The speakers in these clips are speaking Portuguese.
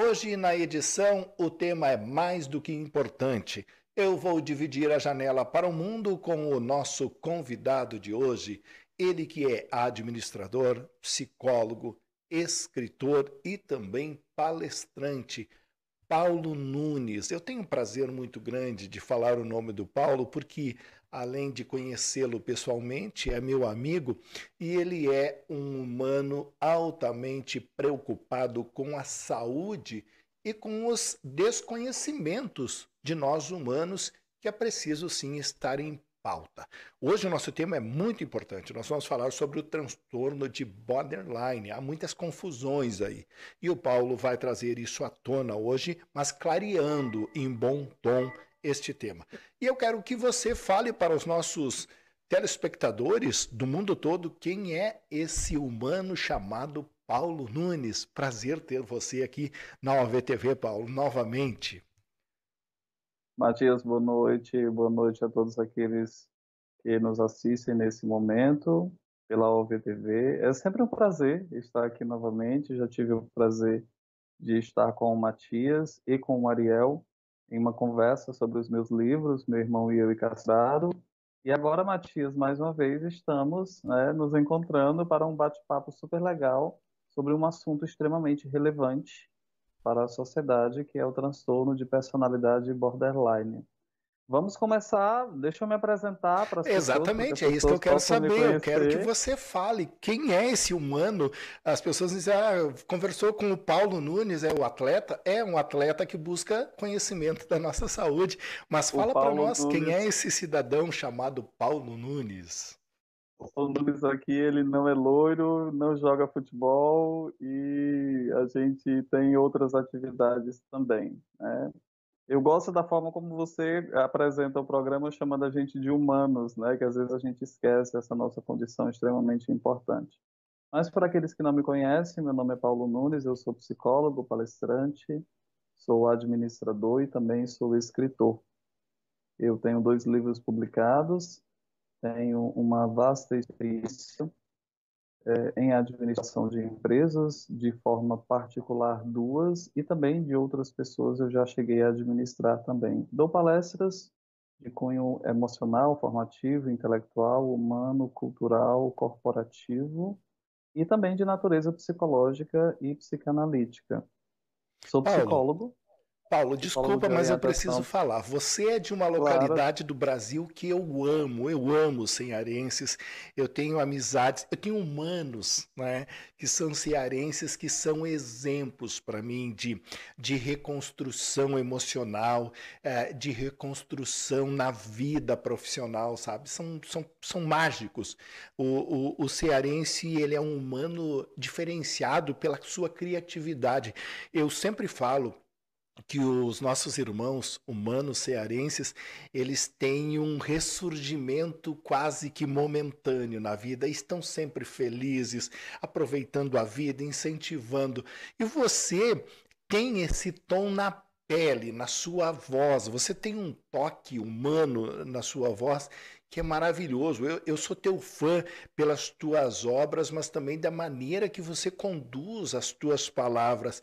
Hoje na edição o tema é mais do que importante. Eu vou dividir a janela para o mundo com o nosso convidado de hoje, ele que é administrador, psicólogo, escritor e também palestrante. Paulo Nunes. Eu tenho um prazer muito grande de falar o nome do Paulo, porque além de conhecê-lo pessoalmente, é meu amigo e ele é um humano altamente preocupado com a saúde e com os desconhecimentos de nós humanos que é preciso sim estar em pauta. Hoje o nosso tema é muito importante. Nós vamos falar sobre o transtorno de borderline. Há muitas confusões aí. E o Paulo vai trazer isso à tona hoje, mas clareando em bom tom este tema. E eu quero que você fale para os nossos telespectadores do mundo todo quem é esse humano chamado Paulo Nunes. Prazer ter você aqui na OVTV, Paulo, novamente. Matias, boa noite. Boa noite a todos aqueles que nos assistem nesse momento pela OVTV. É sempre um prazer estar aqui novamente. Já tive o prazer de estar com o Matias e com o Ariel em uma conversa sobre os meus livros, meu irmão e eu e Castrado. E agora, Matias, mais uma vez estamos né, nos encontrando para um bate-papo super legal sobre um assunto extremamente relevante para a sociedade, que é o transtorno de personalidade borderline. Vamos começar, deixa eu me apresentar para as Exatamente, é isso que eu quero saber. Eu quero que você fale quem é esse humano. As pessoas dizem, ah, conversou com o Paulo Nunes, é o atleta. É um atleta que busca conhecimento da nossa saúde. Mas fala para nós Nunes... quem é esse cidadão chamado Paulo Nunes. O Paulo Nunes aqui, ele não é loiro, não joga futebol e a gente tem outras atividades também. Né? Eu gosto da forma como você apresenta o programa chamando a gente de humanos, né? Que às vezes a gente esquece essa nossa condição extremamente importante. Mas para aqueles que não me conhecem, meu nome é Paulo Nunes, eu sou psicólogo, palestrante, sou administrador e também sou escritor. Eu tenho dois livros publicados, tenho uma vasta experiência é, em administração de empresas, de forma particular duas, e também de outras pessoas eu já cheguei a administrar também. Dou palestras de cunho emocional, formativo, intelectual, humano, cultural, corporativo, e também de natureza psicológica e psicanalítica. Sou psicólogo, Paulo, desculpa, mas eu preciso falar. Você é de uma localidade claro. do Brasil que eu amo, eu amo cearenses, eu tenho amizades, eu tenho humanos, né, que são cearenses, que são exemplos para mim de, de reconstrução emocional, é, de reconstrução na vida profissional, sabe? São, são, são mágicos. O, o, o cearense, ele é um humano diferenciado pela sua criatividade. Eu sempre falo que os nossos irmãos humanos cearenses, eles têm um ressurgimento quase que momentâneo na vida, estão sempre felizes, aproveitando a vida, incentivando. E você tem esse tom na pele, na sua voz, você tem um toque humano na sua voz que é maravilhoso. Eu, eu sou teu fã pelas tuas obras, mas também da maneira que você conduz as tuas palavras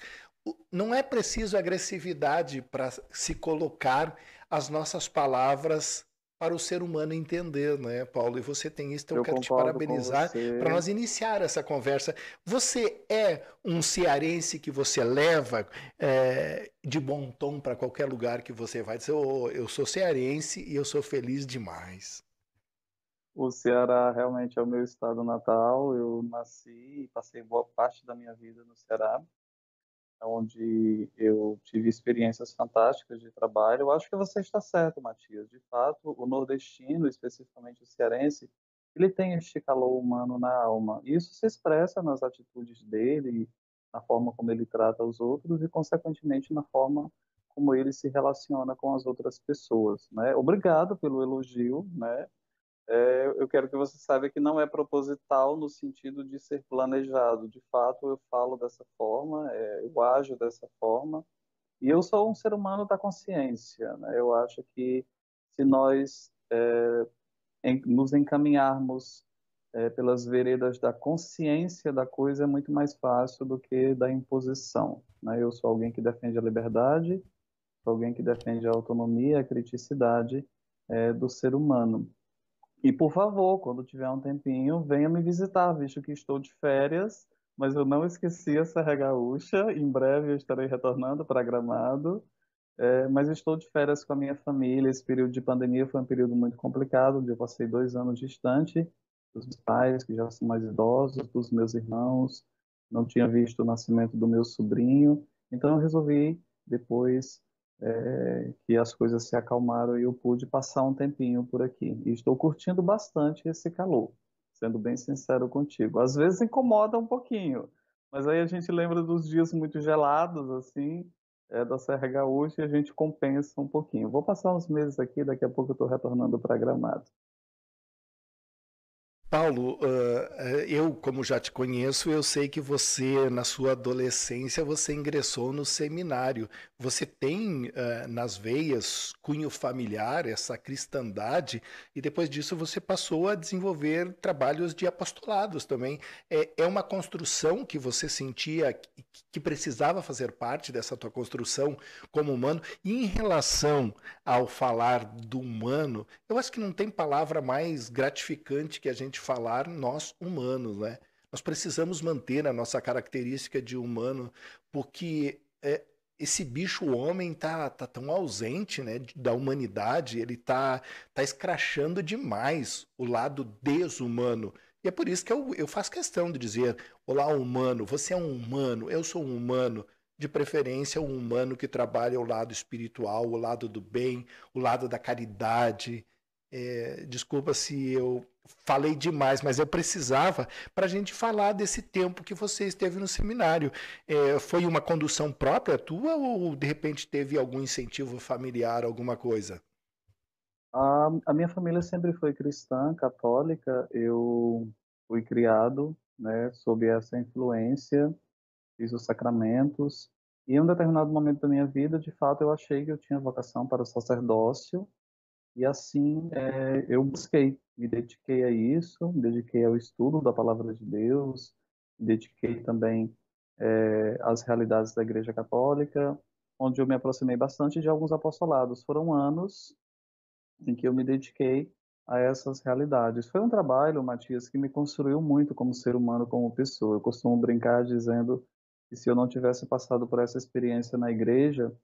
não é preciso agressividade para se colocar as nossas palavras para o ser humano entender, né, Paulo? E você tem isso, então eu, eu quero te parabenizar para nós iniciar essa conversa. Você é um cearense que você leva é, de bom tom para qualquer lugar que você vai dizer, oh, eu sou cearense e eu sou feliz demais. O Ceará realmente é o meu estado natal. Eu nasci e passei boa parte da minha vida no Ceará onde eu tive experiências fantásticas de trabalho. Eu acho que você está certo, Matias. De fato, o nordestino, especificamente o cearense, ele tem este calor humano na alma. Isso se expressa nas atitudes dele, na forma como ele trata os outros e, consequentemente, na forma como ele se relaciona com as outras pessoas. Né? Obrigado pelo elogio, né? É, eu quero que você saiba que não é proposital no sentido de ser planejado. De fato, eu falo dessa forma, é, eu ajo dessa forma, e eu sou um ser humano da consciência. Né? Eu acho que se nós é, em, nos encaminharmos é, pelas veredas da consciência da coisa é muito mais fácil do que da imposição. Né? Eu sou alguém que defende a liberdade, sou alguém que defende a autonomia, a criticidade é, do ser humano. E, por favor, quando tiver um tempinho, venha me visitar, visto que estou de férias, mas eu não esqueci a Serra Gaúcha. Em breve eu estarei retornando para Gramado. É, mas estou de férias com a minha família. Esse período de pandemia foi um período muito complicado, onde eu passei dois anos distante dos meus pais, que já são mais idosos, dos meus irmãos, não tinha visto o nascimento do meu sobrinho, então eu resolvi, depois é, que as coisas se acalmaram, eu pude passar um tempinho por aqui. E estou curtindo bastante esse calor, sendo bem sincero contigo. Às vezes incomoda um pouquinho, mas aí a gente lembra dos dias muito gelados, assim, é, da Serra Gaúcha, e a gente compensa um pouquinho. Vou passar uns meses aqui, daqui a pouco eu estou retornando para Gramado. Paulo, uh, eu, como já te conheço, eu sei que você, na sua adolescência, você ingressou no seminário. Você tem uh, nas veias cunho familiar, essa cristandade, e depois disso você passou a desenvolver trabalhos de apostolados também. É, é uma construção que você sentia que precisava fazer parte dessa tua construção como humano. E em relação ao falar do humano, eu acho que não tem palavra mais gratificante que a gente falar nós humanos, né? Nós precisamos manter a nossa característica de humano, porque é, esse bicho homem tá, tá tão ausente né, da humanidade, ele tá, tá escrachando demais o lado desumano. E é por isso que eu, eu faço questão de dizer: Olá, humano, você é um humano, eu sou um humano. De preferência, um humano que trabalha o lado espiritual, o lado do bem, o lado da caridade. É, desculpa se eu falei demais, mas eu precisava para a gente falar desse tempo que você esteve no seminário. É, foi uma condução própria tua ou de repente teve algum incentivo familiar, alguma coisa? A, a minha família sempre foi cristã, católica. Eu fui criado né, sob essa influência, fiz os sacramentos. E em um determinado momento da minha vida, de fato, eu achei que eu tinha vocação para o sacerdócio e assim é, eu busquei, me dediquei a isso, me dediquei ao estudo da palavra de Deus, me dediquei também é, às realidades da Igreja Católica, onde eu me aproximei bastante de alguns apostolados. Foram anos em que eu me dediquei a essas realidades. Foi um trabalho, Matias, que me construiu muito como ser humano, como pessoa. Eu costumo brincar dizendo que se eu não tivesse passado por essa experiência na igreja,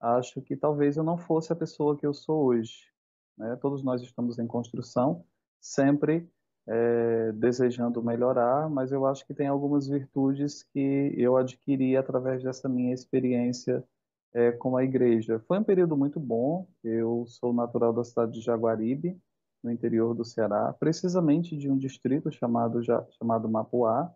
acho que talvez eu não fosse a pessoa que eu sou hoje. Né? Todos nós estamos em construção, sempre é, desejando melhorar, mas eu acho que tem algumas virtudes que eu adquiri através dessa minha experiência é, com a igreja. Foi um período muito bom. Eu sou natural da cidade de Jaguaribe, no interior do Ceará, precisamente de um distrito chamado chamado Mapuá,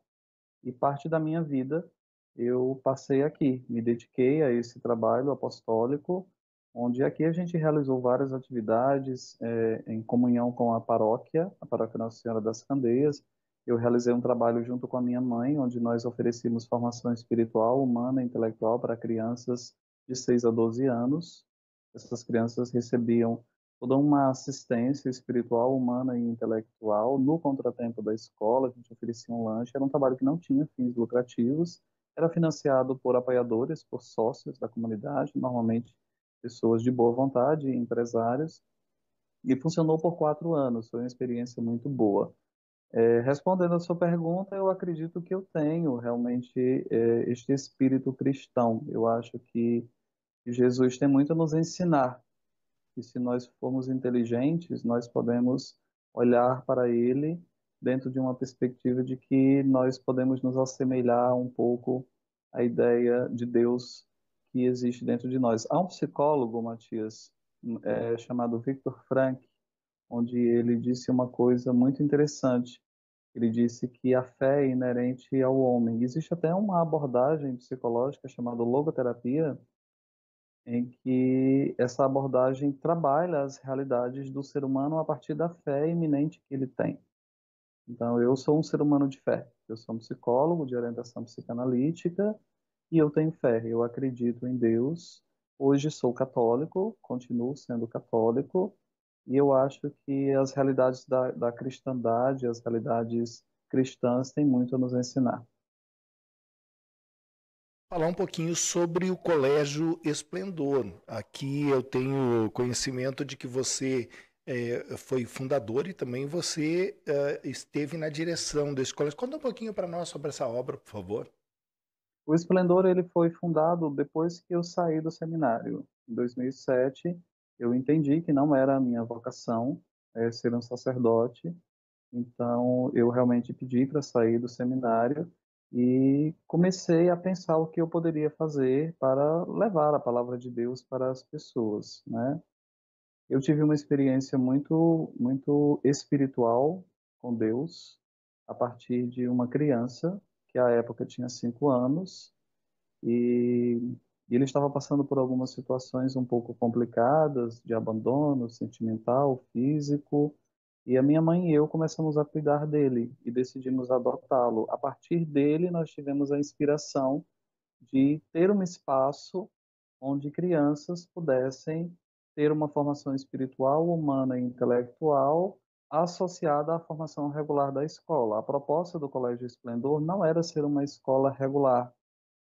e parte da minha vida eu passei aqui, me dediquei a esse trabalho apostólico onde aqui a gente realizou várias atividades é, em comunhão com a paróquia, a paróquia Nossa Senhora das Candeias. Eu realizei um trabalho junto com a minha mãe, onde nós oferecíamos formação espiritual, humana intelectual para crianças de 6 a 12 anos. Essas crianças recebiam toda uma assistência espiritual, humana e intelectual no contratempo da escola. A gente oferecia um lanche. Era um trabalho que não tinha fins lucrativos. Era financiado por apoiadores, por sócios da comunidade, normalmente pessoas de boa vontade, empresários, e funcionou por quatro anos. Foi uma experiência muito boa. É, respondendo a sua pergunta, eu acredito que eu tenho realmente é, este espírito cristão. Eu acho que Jesus tem muito a nos ensinar. E se nós formos inteligentes, nós podemos olhar para Ele dentro de uma perspectiva de que nós podemos nos assemelhar um pouco à ideia de Deus que existe dentro de nós. Há um psicólogo, Matias, é, chamado Victor Frank, onde ele disse uma coisa muito interessante. Ele disse que a fé é inerente ao homem. Existe até uma abordagem psicológica chamada logoterapia, em que essa abordagem trabalha as realidades do ser humano a partir da fé iminente que ele tem. Então, eu sou um ser humano de fé. Eu sou um psicólogo de orientação psicanalítica e eu tenho fé, eu acredito em Deus. Hoje sou católico, continuo sendo católico, E eu acho que as realidades da, da cristandade, as realidades cristãs têm muito a nos ensinar. Falar um pouquinho sobre o Colégio Esplendor. Aqui eu tenho conhecimento de que você é, foi fundador e também você é, esteve na direção desse colégio. Conta um pouquinho para nós sobre essa obra, por favor. O Esplendor ele foi fundado depois que eu saí do seminário. Em 2007, eu entendi que não era a minha vocação é, ser um sacerdote, então eu realmente pedi para sair do seminário e comecei a pensar o que eu poderia fazer para levar a palavra de Deus para as pessoas, né? Eu tive uma experiência muito muito espiritual com Deus a partir de uma criança que à época tinha cinco anos e, e ele estava passando por algumas situações um pouco complicadas de abandono sentimental, físico e a minha mãe e eu começamos a cuidar dele e decidimos adotá-lo. A partir dele, nós tivemos a inspiração de ter um espaço onde crianças pudessem ter uma formação espiritual, humana e intelectual associada à formação regular da escola. A proposta do Colégio Esplendor não era ser uma escola regular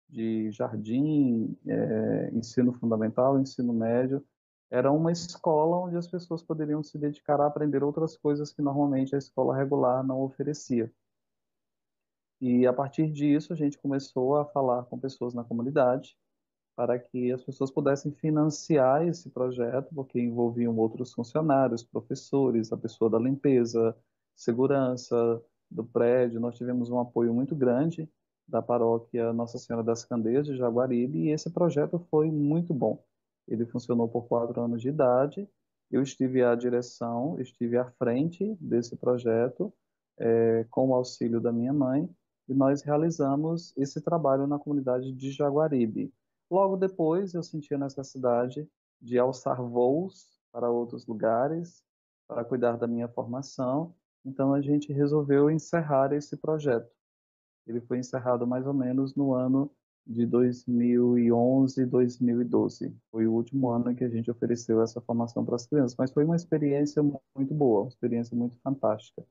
de jardim, é, ensino fundamental, ensino médio. Era uma escola onde as pessoas poderiam se dedicar a aprender outras coisas que normalmente a escola regular não oferecia. E a partir disso, a gente começou a falar com pessoas na comunidade para que as pessoas pudessem financiar esse projeto, porque envolviam outros funcionários, professores, a pessoa da limpeza, segurança do prédio. Nós tivemos um apoio muito grande da paróquia Nossa Senhora das Candeias de Jaguaribe e esse projeto foi muito bom. Ele funcionou por quatro anos de idade. Eu estive à direção, estive à frente desse projeto é, com o auxílio da minha mãe e nós realizamos esse trabalho na comunidade de Jaguaribe. Logo depois, eu senti a necessidade de alçar voos para outros lugares, para cuidar da minha formação. Então, a gente resolveu encerrar esse projeto. Ele foi encerrado mais ou menos no ano de 2011 2012. Foi o último ano em que a gente ofereceu essa formação para as crianças, mas foi uma experiência muito boa, uma experiência muito fantástica.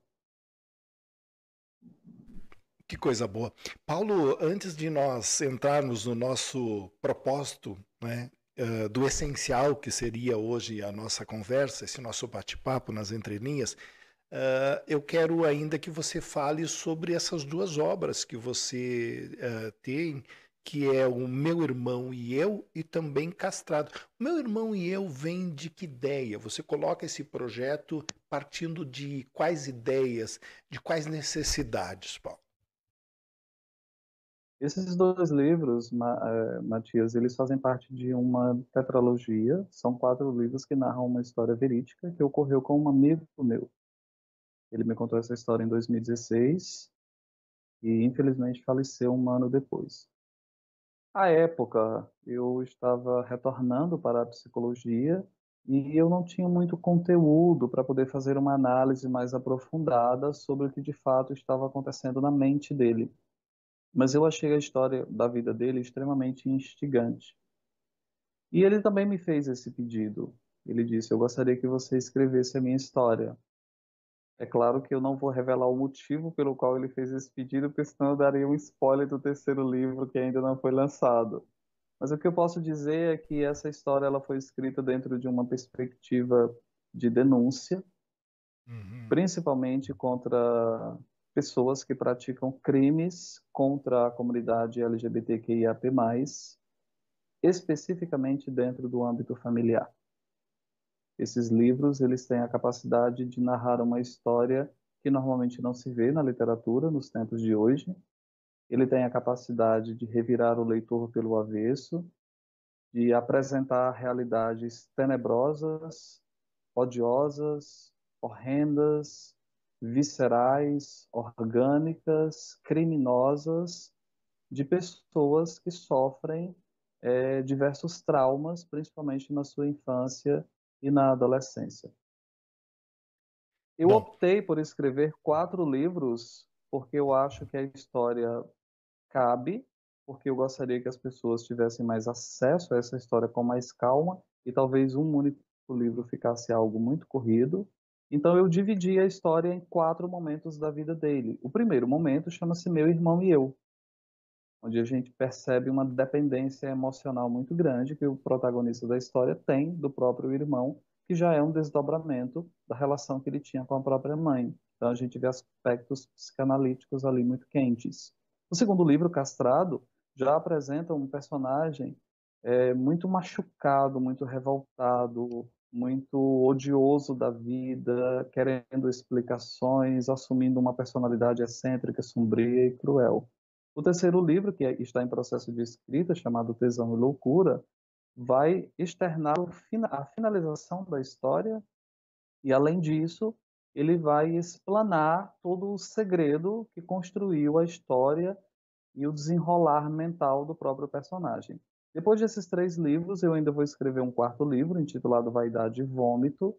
Coisa boa. Paulo, antes de nós entrarmos no nosso propósito, né, uh, do essencial que seria hoje a nossa conversa, esse nosso bate-papo nas entrelinhas, uh, eu quero ainda que você fale sobre essas duas obras que você uh, tem, que é o Meu Irmão e Eu e também Castrado. O Meu Irmão e Eu vem de que ideia? Você coloca esse projeto partindo de quais ideias, de quais necessidades, Paulo? Esses dois livros, eh, Matias, eles fazem parte de uma tetralogia. São quatro livros que narram uma história verídica que ocorreu com um amigo meu. Ele me contou essa história em 2016 e, infelizmente, faleceu um ano depois. À época, eu estava retornando para a psicologia e eu não tinha muito conteúdo para poder fazer uma análise mais aprofundada sobre o que de fato estava acontecendo na mente dele mas eu achei a história da vida dele extremamente instigante. E ele também me fez esse pedido. Ele disse: Eu gostaria que você escrevesse a minha história. É claro que eu não vou revelar o motivo pelo qual ele fez esse pedido, porque senão eu daria um spoiler do terceiro livro que ainda não foi lançado. Mas o que eu posso dizer é que essa história ela foi escrita dentro de uma perspectiva de denúncia, uhum. principalmente contra pessoas que praticam crimes contra a comunidade LGBTQIAP+, especificamente dentro do âmbito familiar. Esses livros, eles têm a capacidade de narrar uma história que normalmente não se vê na literatura nos tempos de hoje. Ele tem a capacidade de revirar o leitor pelo avesso, de apresentar realidades tenebrosas, odiosas, horrendas, viscerais, orgânicas, criminosas de pessoas que sofrem é, diversos traumas, principalmente na sua infância e na adolescência. Eu Bom. optei por escrever quatro livros porque eu acho que a história cabe, porque eu gostaria que as pessoas tivessem mais acesso a essa história com mais calma e talvez um o livro ficasse algo muito corrido. Então eu dividi a história em quatro momentos da vida dele. O primeiro momento chama-se Meu Irmão e Eu, onde a gente percebe uma dependência emocional muito grande que o protagonista da história tem do próprio irmão, que já é um desdobramento da relação que ele tinha com a própria mãe. Então a gente vê aspectos psicanalíticos ali muito quentes. O segundo livro, Castrado, já apresenta um personagem é, muito machucado, muito revoltado, muito odioso da vida, querendo explicações, assumindo uma personalidade excêntrica, sombria e cruel. O terceiro livro, que é, está em processo de escrita, chamado Tesão e Loucura, vai externar a finalização da história e, além disso, ele vai explanar todo o segredo que construiu a história e o desenrolar mental do próprio personagem. Depois desses três livros, eu ainda vou escrever um quarto livro, intitulado Vaidade e Vômito,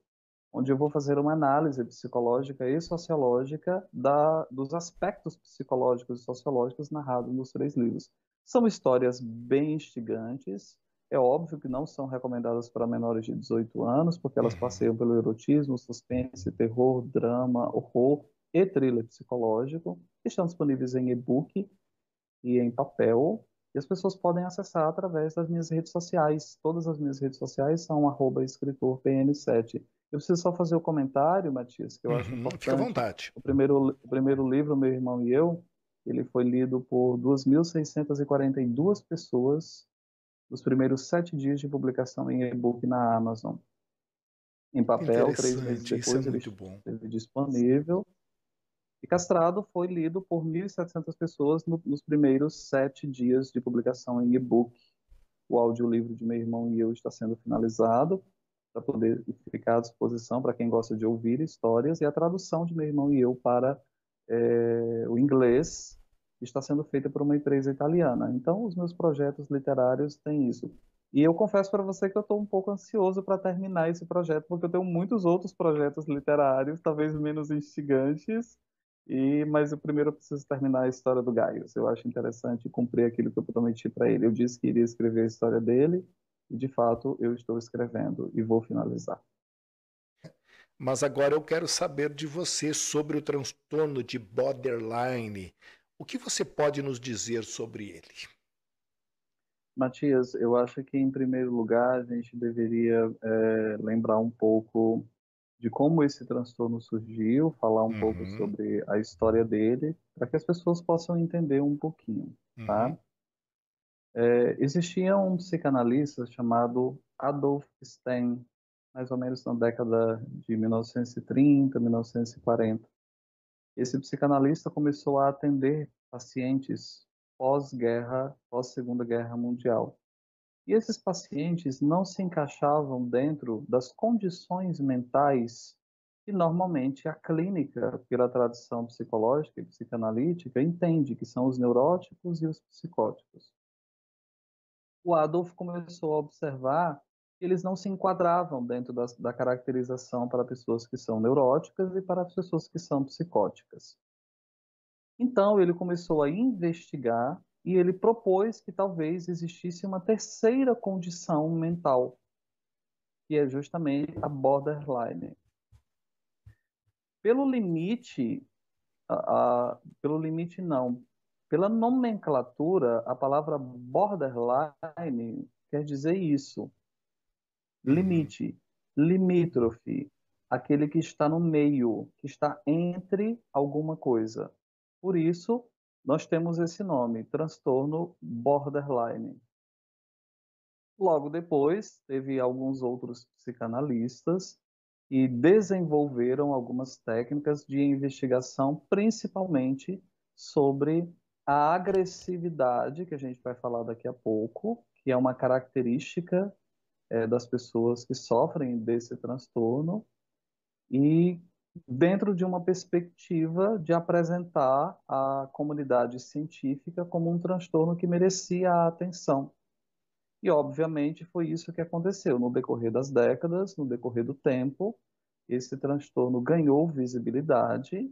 onde eu vou fazer uma análise psicológica e sociológica da, dos aspectos psicológicos e sociológicos narrados nos três livros. São histórias bem instigantes, é óbvio que não são recomendadas para menores de 18 anos, porque elas passeiam pelo erotismo, suspense, terror, drama, horror e thriller psicológico. Estão disponíveis em e-book e em papel. E as pessoas podem acessar através das minhas redes sociais. Todas as minhas redes sociais são escritorpn7. Eu preciso só fazer o um comentário, Matias, que eu uhum, acho importante. Fica à vontade. O primeiro, o primeiro livro, Meu Irmão e Eu, ele foi lido por 2.642 pessoas nos primeiros sete dias de publicação em e-book na Amazon. Em papel, três meses depois, Isso é ele bom. esteve disponível. E Castrado foi lido por 1.700 pessoas no, nos primeiros sete dias de publicação em e-book. O audiolivro de meu irmão e eu está sendo finalizado para poder ficar à disposição para quem gosta de ouvir histórias e a tradução de meu irmão e eu para é, o inglês está sendo feita por uma empresa italiana. Então, os meus projetos literários têm isso. E eu confesso para você que eu estou um pouco ansioso para terminar esse projeto, porque eu tenho muitos outros projetos literários, talvez menos instigantes, e mas eu primeiro preciso terminar a história do Gaius. Eu acho interessante cumprir aquilo que eu prometi para ele. Eu disse que iria escrever a história dele, e de fato eu estou escrevendo e vou finalizar. Mas agora eu quero saber de você sobre o transtorno de borderline. O que você pode nos dizer sobre ele? Matias, eu acho que em primeiro lugar a gente deveria é, lembrar um pouco de como esse transtorno surgiu, falar um uhum. pouco sobre a história dele, para que as pessoas possam entender um pouquinho, tá? Uhum. É, existia um psicanalista chamado Adolf Stein, mais ou menos na década de 1930, 1940. Esse psicanalista começou a atender pacientes pós-guerra, pós-segunda guerra mundial. E esses pacientes não se encaixavam dentro das condições mentais que normalmente a clínica, pela tradição psicológica e psicanalítica, entende que são os neuróticos e os psicóticos. O Adolf começou a observar eles não se enquadravam dentro da, da caracterização para pessoas que são neuróticas e para pessoas que são psicóticas. Então ele começou a investigar e ele propôs que talvez existisse uma terceira condição mental, que é justamente a borderline. Pelo limite, a, a, pelo limite não, pela nomenclatura, a palavra borderline quer dizer isso limite, limítrofe, aquele que está no meio, que está entre alguma coisa. Por isso, nós temos esse nome, transtorno borderline. Logo depois, teve alguns outros psicanalistas e desenvolveram algumas técnicas de investigação, principalmente sobre a agressividade, que a gente vai falar daqui a pouco, que é uma característica é, das pessoas que sofrem desse transtorno e dentro de uma perspectiva de apresentar a comunidade científica como um transtorno que merecia a atenção. E, obviamente, foi isso que aconteceu. No decorrer das décadas, no decorrer do tempo, esse transtorno ganhou visibilidade,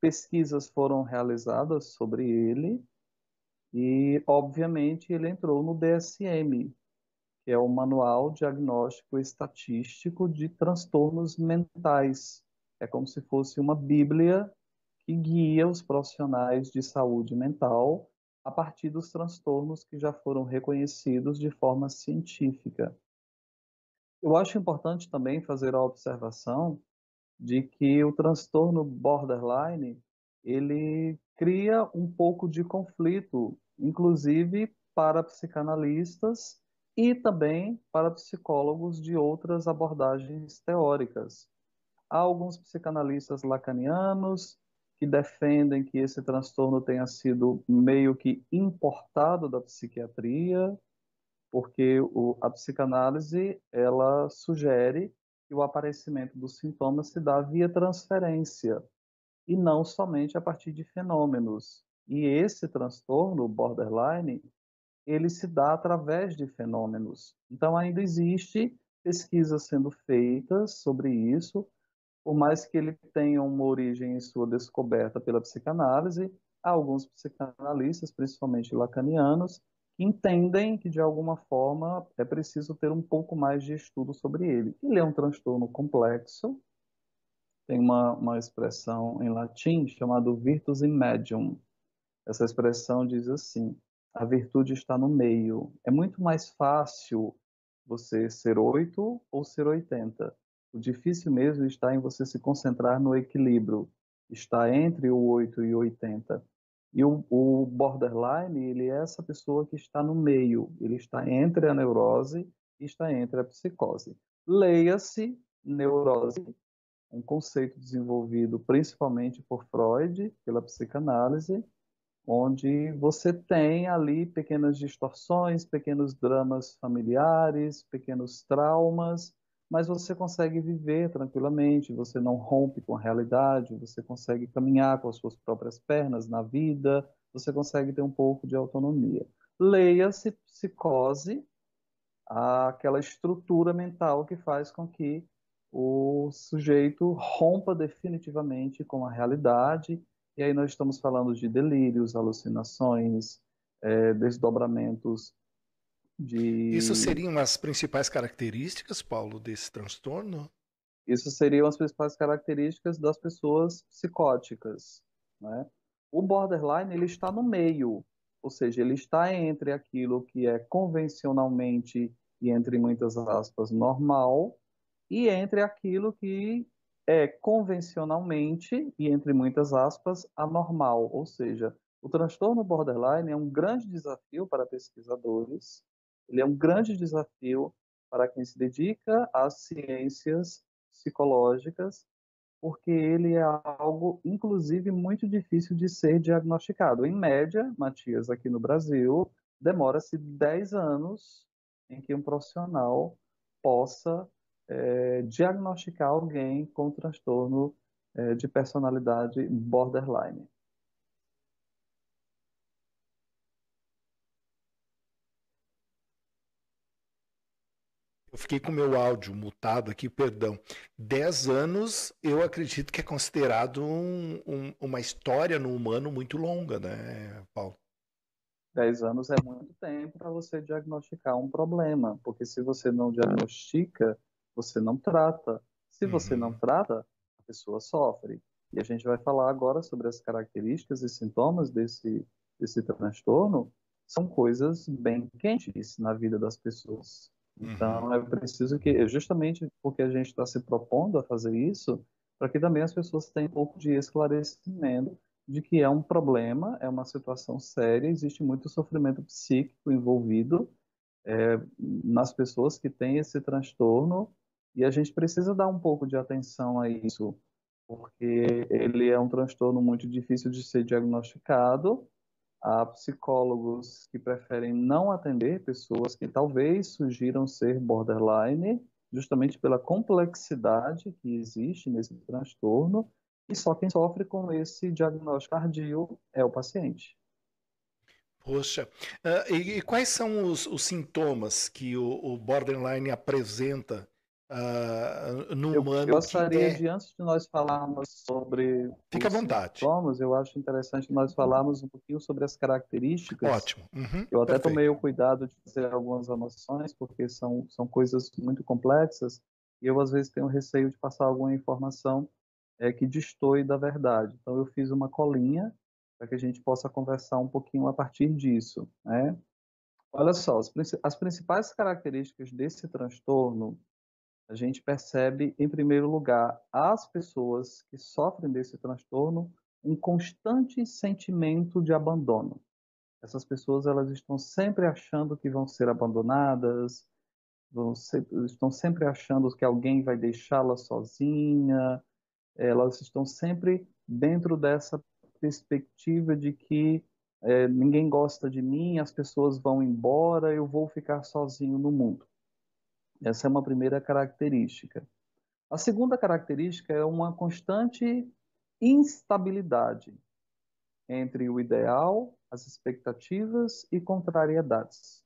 pesquisas foram realizadas sobre ele, e, obviamente, ele entrou no DSM, que é o Manual Diagnóstico Estatístico de Transtornos Mentais. É como se fosse uma bíblia que guia os profissionais de saúde mental a partir dos transtornos que já foram reconhecidos de forma científica. Eu acho importante também fazer a observação de que o transtorno borderline ele cria um pouco de conflito, inclusive para psicanalistas e também para psicólogos de outras abordagens teóricas. Há alguns psicanalistas lacanianos que defendem que esse transtorno tenha sido meio que importado da psiquiatria, porque o, a psicanálise ela sugere que o aparecimento dos sintomas se dá via transferência e não somente a partir de fenômenos. E esse transtorno borderline ele se dá através de fenômenos. Então ainda existe pesquisas sendo feitas sobre isso, por mais que ele tenha uma origem em sua descoberta pela psicanálise, há alguns psicanalistas, principalmente lacanianos, que entendem que de alguma forma é preciso ter um pouco mais de estudo sobre ele. Ele é um transtorno complexo, tem uma, uma expressão em latim chamada virtus in medium. Essa expressão diz assim: a virtude está no meio. É muito mais fácil você ser 8 ou ser 80. O difícil mesmo está em você se concentrar no equilíbrio. Está entre o 8 e o 80. E o, o borderline, ele é essa pessoa que está no meio. Ele está entre a neurose e está entre a psicose. Leia-se neurose, um conceito desenvolvido principalmente por Freud, pela psicanálise, onde você tem ali pequenas distorções, pequenos dramas familiares, pequenos traumas, mas você consegue viver tranquilamente, você não rompe com a realidade, você consegue caminhar com as suas próprias pernas na vida, você consegue ter um pouco de autonomia. Leia-se psicose, aquela estrutura mental que faz com que o sujeito rompa definitivamente com a realidade e aí nós estamos falando de delírios, alucinações, é, desdobramentos de. Isso seriam as principais características, Paulo, desse transtorno? Isso seriam as principais características das pessoas psicóticas. Né? O borderline ele está no meio, ou seja, ele está entre aquilo que é convencionalmente e entre muitas aspas normal e entre aquilo que é convencionalmente, e entre muitas aspas, anormal, ou seja, o transtorno borderline é um grande desafio para pesquisadores, ele é um grande desafio para quem se dedica às ciências psicológicas, porque ele é algo, inclusive, muito difícil de ser diagnosticado. Em média, Matias, aqui no Brasil, demora-se 10 anos em que um profissional possa é, diagnosticar alguém com transtorno é, de personalidade borderline. Eu fiquei com meu áudio mutado aqui, perdão. Dez anos, eu acredito que é considerado um, um, uma história no humano muito longa, né, Paulo? Dez anos é muito tempo para você diagnosticar um problema, porque se você não diagnostica, você não trata. Se você não uhum. trata, a pessoa sofre. E a gente vai falar agora sobre as características e sintomas desse, desse transtorno. São coisas bem quentes na vida das pessoas. Então, uhum. é preciso que, justamente porque a gente está se propondo a fazer isso, para que também as pessoas tenham um pouco de esclarecimento de que é um problema, é uma situação séria, existe muito sofrimento psíquico envolvido é, nas pessoas que têm esse transtorno e a gente precisa dar um pouco de atenção a isso, porque ele é um transtorno muito difícil de ser diagnosticado. Há psicólogos que preferem não atender pessoas que talvez sugiram ser borderline, justamente pela complexidade que existe nesse transtorno, e só quem sofre com esse diagnóstico tardio é o paciente. Poxa, uh, e, e, quais são os, os sintomas que o, o borderline apresenta uh, no eu, humano. Eu gostaria é... de, antes de nós falarmos sobre. Fica à vontade. Sintomas, eu acho interessante nós falarmos um pouquinho sobre as características. Ótimo. Uhum, eu até perfeito. tomei o cuidado de fazer algumas anotações, porque são, são coisas muito complexas, e eu às vezes tenho receio de passar alguma informação é, que destoe da verdade. Então eu fiz uma colinha para que a gente possa conversar um pouquinho a partir disso. Né? Olha só, as principais características desse transtorno a gente percebe, em primeiro lugar, as pessoas que sofrem desse transtorno um constante sentimento de abandono. Essas pessoas elas estão sempre achando que vão ser abandonadas, vão ser, estão sempre achando que alguém vai deixá-la sozinha, elas estão sempre dentro dessa perspectiva de que é, ninguém gosta de mim, as pessoas vão embora, eu vou ficar sozinho no mundo. Essa é uma primeira característica. A segunda característica é uma constante instabilidade entre o ideal, as expectativas e contrariedades.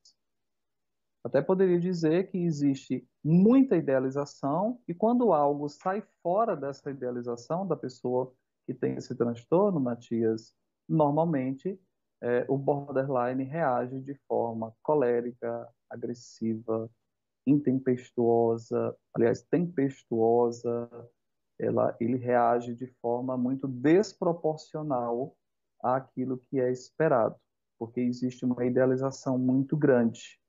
Até poderia dizer que existe muita idealização e quando algo sai fora dessa idealização da pessoa que tem esse transtorno, Matias, normalmente é, o borderline reage de forma colérica, agressiva, intempestuosa, aliás, tempestuosa, ela, ele reage de forma muito desproporcional àquilo que é esperado, porque existe uma idealização muito grande.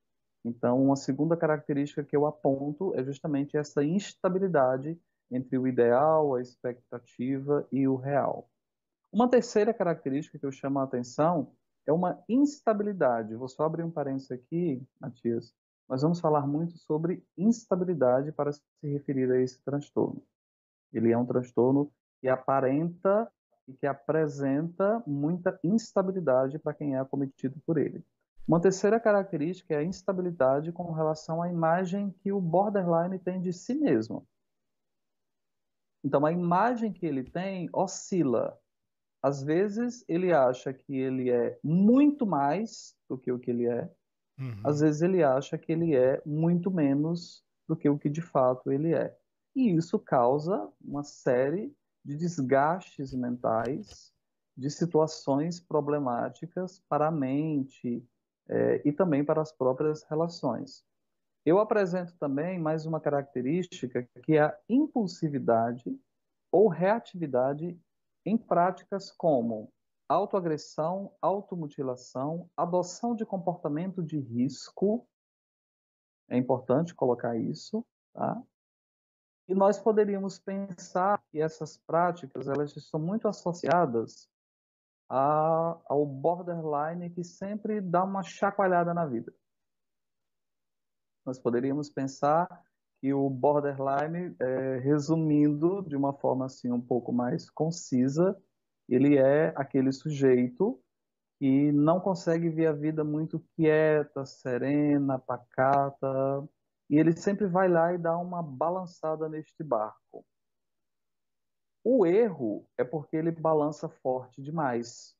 Então, uma segunda característica que eu aponto é justamente essa instabilidade entre o ideal, a expectativa e o real. Uma terceira característica que eu chamo a atenção é uma instabilidade. Vou só abrir um parênteses aqui, Matias, nós vamos falar muito sobre instabilidade para se referir a esse transtorno. Ele é um transtorno que aparenta e que apresenta muita instabilidade para quem é acometido por ele. Uma terceira característica é a instabilidade com relação à imagem que o borderline tem de si mesmo. Então, a imagem que ele tem oscila. Às vezes, ele acha que ele é muito mais do que o que ele é, Uhum. Às vezes ele acha que ele é muito menos do que o que de fato ele é. E isso causa uma série de desgastes mentais, de situações problemáticas para a mente é, e também para as próprias relações. Eu apresento também mais uma característica que é a impulsividade ou reatividade em práticas como autoagressão, automutilação, adoção de comportamento de risco. É importante colocar isso, tá? E nós poderíamos pensar que essas práticas elas estão muito associadas a, ao borderline que sempre dá uma chacoalhada na vida. Nós poderíamos pensar que o borderline, é, resumindo de uma forma assim um pouco mais concisa, ele é aquele sujeito que não consegue ver a vida muito quieta, serena, pacata, e ele sempre vai lá e dá uma balançada neste barco. O erro é porque ele balança forte demais.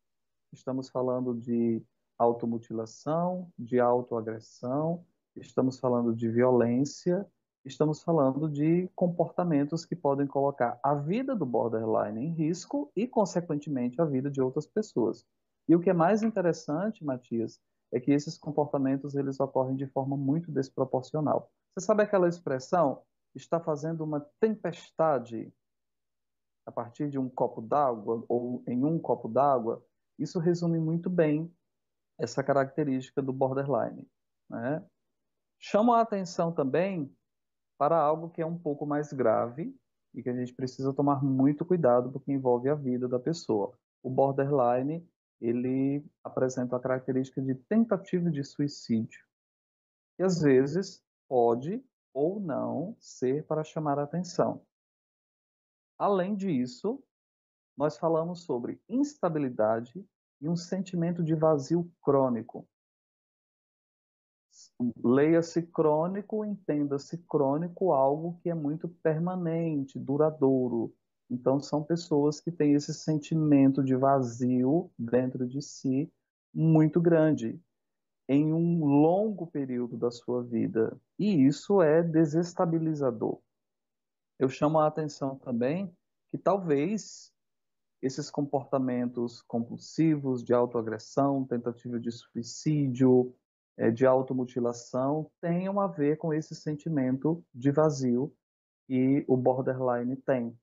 Estamos falando de automutilação, de autoagressão, estamos falando de violência, estamos falando de comportamentos que podem colocar a vida do borderline em risco e, consequentemente, a vida de outras pessoas. E o que é mais interessante, Matias, é que esses comportamentos eles ocorrem de forma muito desproporcional. Você sabe aquela expressão está fazendo uma tempestade a partir de um copo d'água ou em um copo d'água? Isso resume muito bem essa característica do borderline. Né? Chama a atenção também para algo que é um pouco mais grave e que a gente precisa tomar muito cuidado porque envolve a vida da pessoa. O borderline, ele apresenta a característica de tentativa de suicídio. E às vezes pode ou não ser para chamar a atenção. Além disso, nós falamos sobre instabilidade e um sentimento de vazio crônico leia-se crônico, entenda-se crônico algo que é muito permanente, duradouro. Então, são pessoas que têm esse sentimento de vazio dentro de si muito grande, em um longo período da sua vida. E isso é desestabilizador. eu chamo a atenção também que talvez esses comportamentos compulsivos de autoagressão, tentativa de suicídio, é, de automutilação, tenham a ver com esse sentimento de vazio que o borderline tem.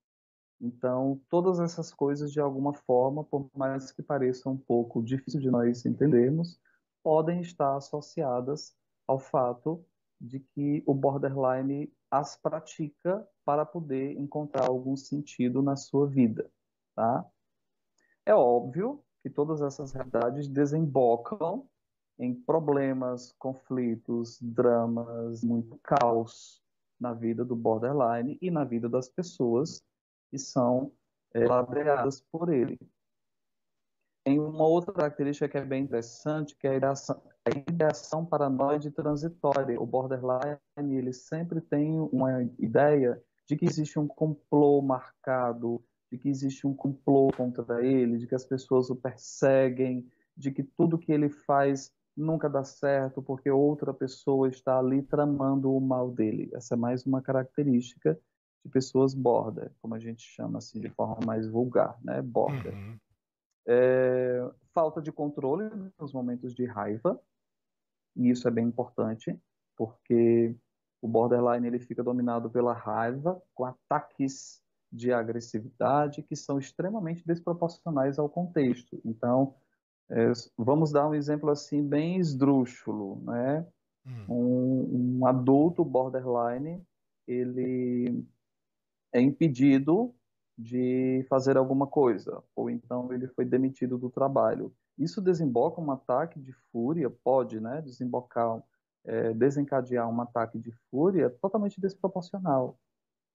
Então, todas essas coisas, de alguma forma, por mais que pareçam um pouco difícil de nós entendermos, podem estar associadas ao fato de que o borderline as pratica para poder encontrar algum sentido na sua vida, tá? É óbvio que todas essas realidades desembocam em problemas, conflitos, dramas, muito caos na vida do borderline e na vida das pessoas que são é, por ele. Tem uma outra característica que é bem interessante, que é a ideação, a ideação paranoide transitória. O borderline ele sempre tem uma ideia de que existe um complô marcado, de que existe um complô contra ele, de que as pessoas o perseguem, de que tudo que ele faz nunca dá certo porque outra pessoa está ali tramando o mal dele. Essa é mais uma característica de pessoas border, como a gente chama assim de forma mais vulgar, né? Border. Uhum. É, falta de controle nos momentos de raiva, e isso é bem importante, porque o borderline ele fica dominado pela raiva, com ataques de agressividade que são extremamente desproporcionais ao contexto. Então, é, vamos dar um exemplo assim bem esdrúxulo, né? Hum. Um, um, adulto borderline ele é impedido de fazer alguma coisa, ou então ele foi demitido do trabalho. Isso desemboca um ataque de fúria, pode, né? Desembocar, é, desencadear um ataque de fúria totalmente desproporcional.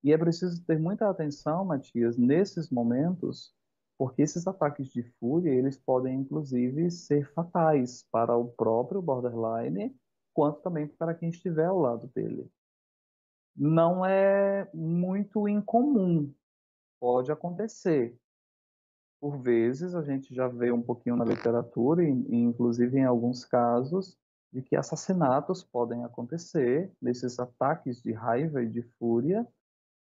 E é preciso ter muita atenção, Matias, nesses momentos, porque esses ataques de fúria, eles podem inclusive ser fatais para o próprio borderline, quanto também para quem estiver ao lado dele. Não é muito incomum, pode acontecer. Por vezes, a gente já vê um pouquinho na literatura, e, inclusive em alguns casos, de que assassinatos podem acontecer nesses ataques de raiva e de fúria,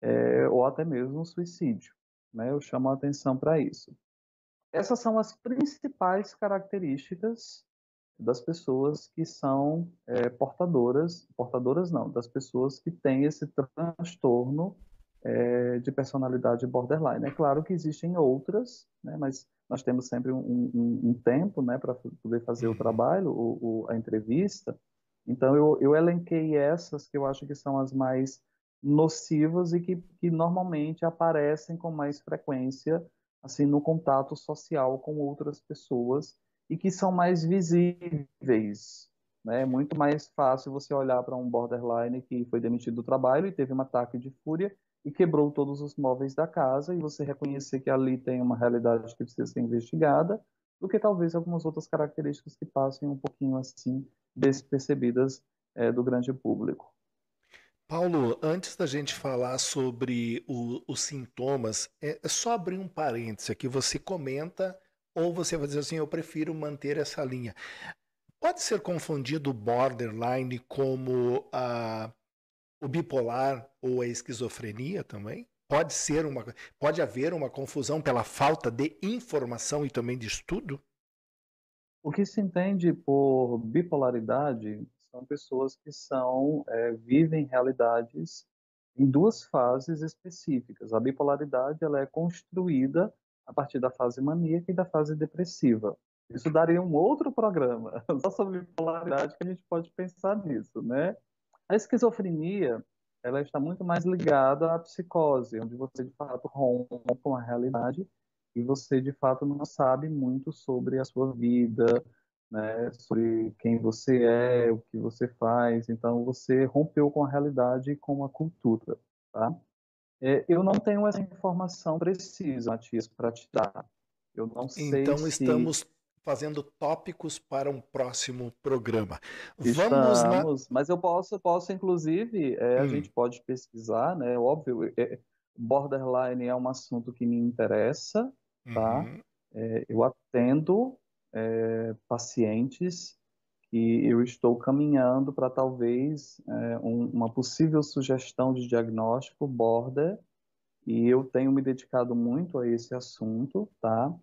é, ou até mesmo suicídio. Né? Eu chamo a atenção para isso. Essas são as principais características das pessoas que são é, portadoras, portadoras não, das pessoas que têm esse transtorno é, de personalidade borderline. É claro que existem outras, né, mas nós temos sempre um, um, um tempo né, para poder fazer o uhum. trabalho, o, o, a entrevista. Então, eu, eu elenquei essas que eu acho que são as mais nocivas e que, que normalmente aparecem com mais frequência assim no contato social com outras pessoas e que são mais visíveis. Né? É muito mais fácil você olhar para um borderline que foi demitido do trabalho e teve um ataque de fúria e quebrou todos os móveis da casa e você reconhecer que ali tem uma realidade que precisa ser investigada, do que talvez algumas outras características que passem um pouquinho assim despercebidas é, do grande público. Paulo, antes da gente falar sobre o, os sintomas, é, é só abrir um parêntese aqui. Você comenta ou você vai dizer assim: eu prefiro manter essa linha. Pode ser confundido borderline como a, o bipolar ou a esquizofrenia também? Pode ser uma, pode haver uma confusão pela falta de informação e também de estudo? O que se entende por bipolaridade são pessoas que são é, vivem realidades em duas fases específicas. A bipolaridade ela é construída a partir da fase maníaca e da fase depressiva. Isso daria um outro programa só sobre bipolaridade que a gente pode pensar nisso, né? A esquizofrenia ela está muito mais ligada à psicose, onde você de fato rompe com a realidade e você de fato não sabe muito sobre a sua vida, né, sobre quem você é, o que você faz. Então, você rompeu com a realidade e com a cultura, tá? É, eu não tenho essa informação precisa, Matias, para te dar. Eu não sei Então, se... estamos fazendo tópicos para um próximo programa. Vamos na... mas eu posso, posso inclusive, é, hum. a gente pode pesquisar, né? Óbvio, é, borderline é um assunto que me interessa, tá? Uhum. É, eu atendo é, pacientes e eu estou caminhando para talvez é, um, uma possível sugestão de diagnóstico border e eu tenho me dedicado muito a esse assunto, tá?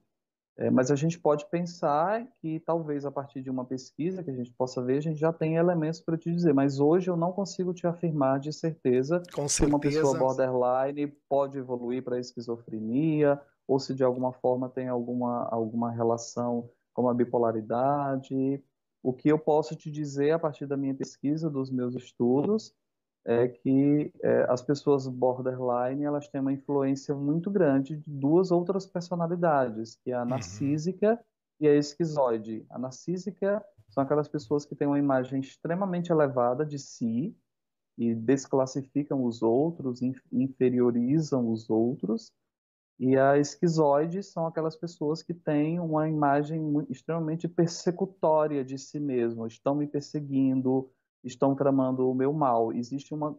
É, mas a gente pode pensar que talvez a partir de uma pesquisa que a gente possa ver, a gente já tem elementos para te dizer, mas hoje eu não consigo te afirmar de certeza Com se uma pessoa borderline pode evoluir para esquizofrenia ou se de alguma forma tem alguma, alguma relação com a bipolaridade. O que eu posso te dizer a partir da minha pesquisa, dos meus estudos, é que é, as pessoas borderline elas têm uma influência muito grande de duas outras personalidades, que é a uhum. narcísica uhum. e a esquizoide. A narcísica são aquelas pessoas que têm uma imagem extremamente elevada de si e desclassificam os outros, inferiorizam os outros. E a esquizoide são aquelas pessoas que têm uma imagem extremamente persecutória de si mesmo, estão me perseguindo, estão tramando o meu mal. Existe uma,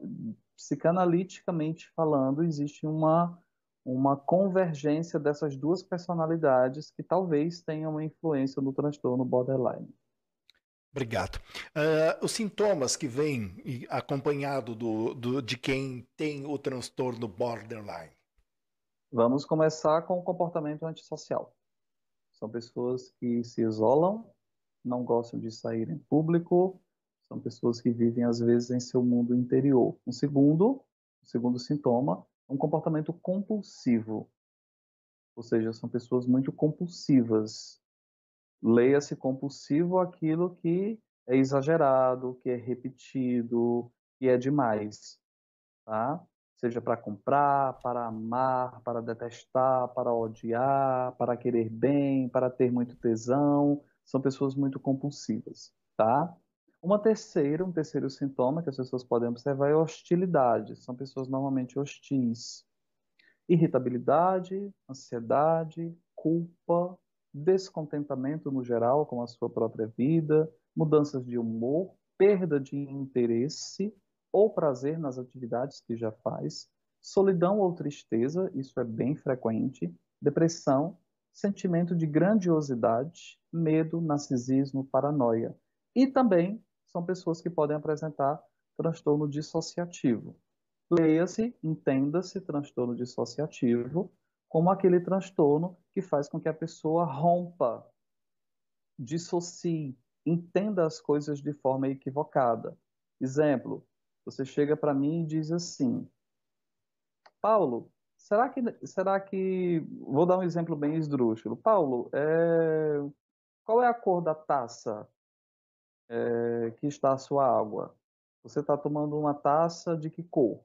psicanaliticamente falando, existe uma, uma convergência dessas duas personalidades que talvez tenham uma influência no transtorno borderline. Obrigado. Uh, os sintomas que vêm acompanhado do, do, de quem tem o transtorno borderline? Vamos começar com o comportamento antissocial. São pessoas que se isolam, não gostam de sair em público, são pessoas que vivem, às vezes, em seu mundo interior. Um segundo, um segundo sintoma, um comportamento compulsivo. Ou seja, são pessoas muito compulsivas. Leia-se compulsivo aquilo que é exagerado, que é repetido, que é demais. Tá? Seja para comprar, para amar, para detestar, para odiar, para querer bem, para ter muito tesão. São pessoas muito compulsivas. Tá? Uma terceira, um terceiro sintoma que as pessoas podem observar é hostilidade. São pessoas normalmente hostis. Irritabilidade, ansiedade, culpa, descontentamento no geral com a sua própria vida, mudanças de humor, perda de interesse ou prazer nas atividades que já faz, solidão ou tristeza, isso é bem frequente, depressão, sentimento de grandiosidade, medo, narcisismo, paranoia. E também são pessoas que podem apresentar transtorno dissociativo. Leia-se, entenda-se transtorno dissociativo como aquele transtorno que faz com que a pessoa rompa, dissocie, entenda as coisas de forma equivocada. Exemplo, você chega para mim e diz assim: Paulo, será que, será que. Vou dar um exemplo bem esdrúxulo. Paulo, é... qual é a cor da taça é, que está a sua água? Você está tomando uma taça de que cor?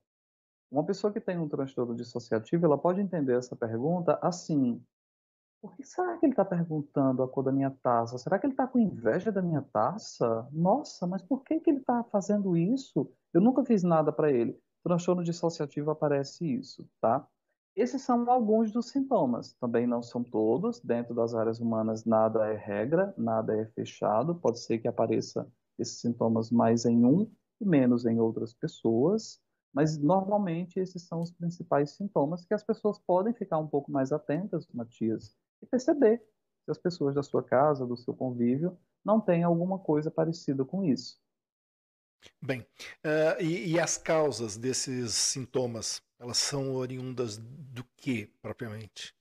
Uma pessoa que tem um transtorno dissociativo, ela pode entender essa pergunta assim: por que será que ele está perguntando a cor da minha taça? Será que ele está com inveja da minha taça? Nossa, mas por que, que ele está fazendo isso? Eu nunca fiz nada para ele. Transtorno dissociativo aparece isso, tá? Esses são alguns dos sintomas, também não são todos. Dentro das áreas humanas, nada é regra, nada é fechado. Pode ser que apareça esses sintomas mais em um e menos em outras pessoas, mas normalmente esses são os principais sintomas que as pessoas podem ficar um pouco mais atentas, Matias, e perceber se as pessoas da sua casa, do seu convívio, não têm alguma coisa parecida com isso. Bem, uh, e, e, as causas desses sintomas? Elas são oriundas do que, propriamente?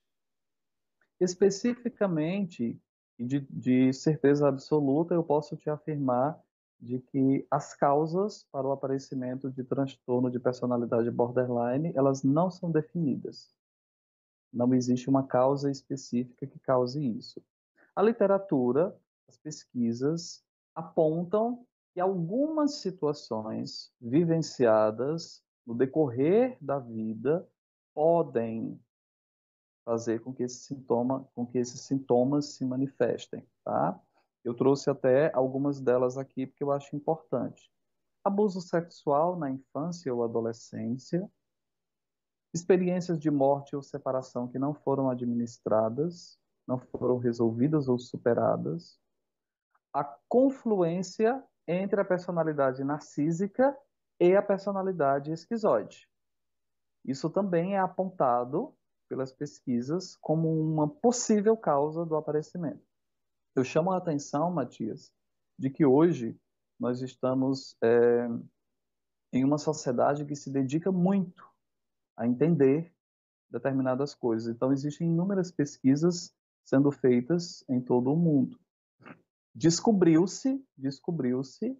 Especificamente, de, de certeza absoluta, eu posso te afirmar de que as causas para o aparecimento de transtorno de personalidade borderline, elas não são definidas. Não existe uma causa específica que cause isso. A literatura, as pesquisas apontam que algumas situações vivenciadas no decorrer da vida, podem fazer com que esse sintoma, com que esses sintomas se manifestem, tá? Eu trouxe até algumas delas aqui porque eu acho importante. Abuso sexual na infância ou adolescência, experiências de morte ou separação que não foram administradas, não foram resolvidas ou superadas, a confluência entre a personalidade narcísica e a personalidade esquizoide. Isso também é apontado pelas pesquisas como uma possível causa do aparecimento. Eu chamo a atenção, Matias, de que hoje nós estamos é, em uma sociedade que se dedica muito a entender determinadas coisas. Então, existem inúmeras pesquisas sendo feitas em todo o mundo. Descobriu-se, descobriu-se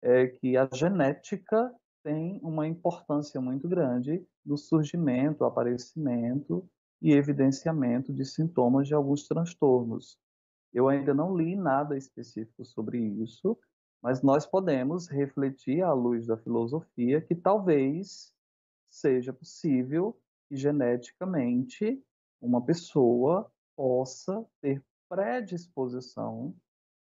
é, que a genética tem uma importância muito grande no surgimento, aparecimento e evidenciamento de sintomas de alguns transtornos. Eu ainda não li nada específico sobre isso, mas nós podemos refletir à luz da filosofia que talvez seja possível que geneticamente uma pessoa possa ter predisposição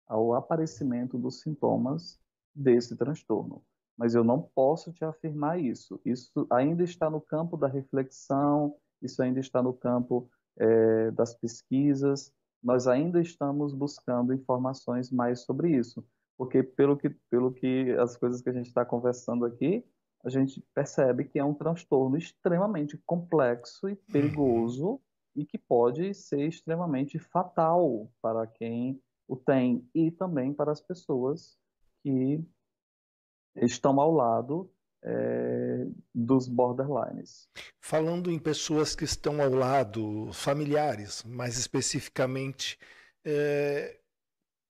ao aparecimento dos sintomas desse transtorno. Mas eu não posso te afirmar isso. Isso ainda está no campo da reflexão, isso ainda está no campo é, das pesquisas. Nós ainda estamos buscando informações mais sobre isso, porque pelo que, pelo que as coisas que a gente está conversando aqui, a gente percebe que é um transtorno extremamente complexo e perigoso e que pode ser extremamente fatal para quem o tem e também para as pessoas que estão ao lado é, dos borderlines. Falando em pessoas que estão ao lado, familiares, mais especificamente, é,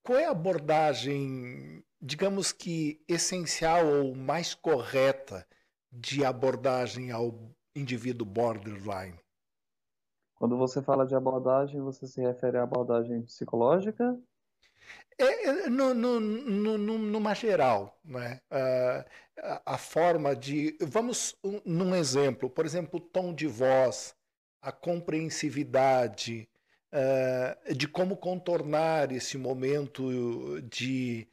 qual é a abordagem, digamos que essencial ou mais correta de abordagem ao indivíduo borderline? Quando você fala de abordagem, você se refere à abordagem psicológica? É, é no, no, no, numa geral, né? Uh, a, forma de. Vamos um, num exemplo, por exemplo, o tom de voz, a compreensividade, uh, de como contornar esse momento de,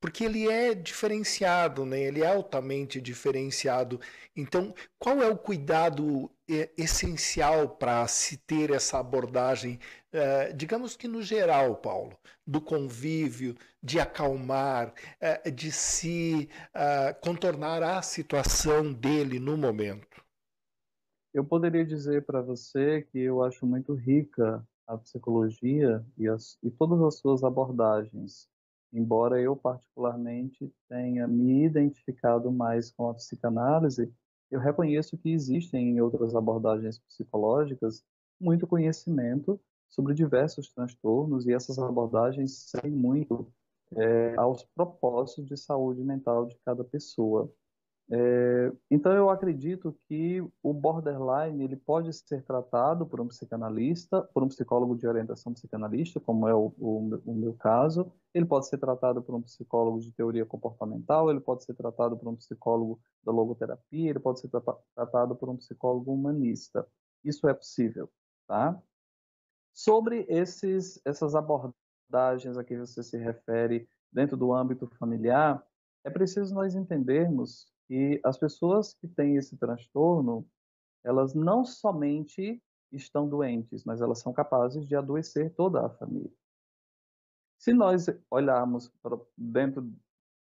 porque ele é diferenciado, né? ele é altamente diferenciado. Então, qual é o cuidado é, essencial para se ter essa abordagem, é, digamos que no geral, Paulo, do convívio, de acalmar, é, de se contornar a situação dele no momento? Eu poderia dizer para você que eu acho muito rica a psicologia e, as, e todas as suas abordagens embora eu particularmente tenha me identificado mais com a psicanálise, eu reconheço que existem em outras abordagens psicológicas muito conhecimento sobre diversos transtornos e essas abordagens servem muito é, aos propósitos de saúde mental de cada pessoa. É, então eu acredito que o borderline ele pode ser tratado por um psicanalista, por um psicólogo de orientação psicanalista, como é o, o, o, meu caso. Ele pode ser tratado por um psicólogo de teoria comportamental, ele pode ser tratado por um psicólogo da logoterapia, ele pode ser tra tratado por um psicólogo humanista. Isso é possível, tá? Sobre esses, essas abordagens a que você se refere dentro do âmbito familiar, é preciso nós entendermos e as pessoas que têm esse transtorno, elas não somente estão doentes, mas elas são capazes de adoecer toda a família. Se nós olharmos para dentro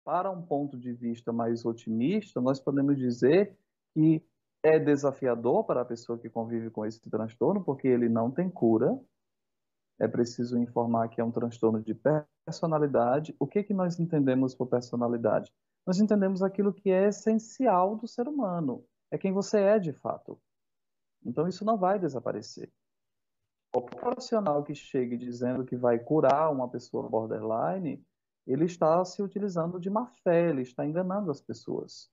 para um ponto de vista mais otimista, nós podemos dizer que é desafiador para a pessoa que convive com esse transtorno, porque ele não tem cura. É preciso informar que é um transtorno de personalidade. O que, que nós entendemos por personalidade? Nós entendemos aquilo que é essencial do ser humano, é quem você é de fato. Então isso não vai desaparecer. O profissional que chegue dizendo que vai curar uma pessoa borderline, ele está se utilizando de má fé, ele está enganando as pessoas.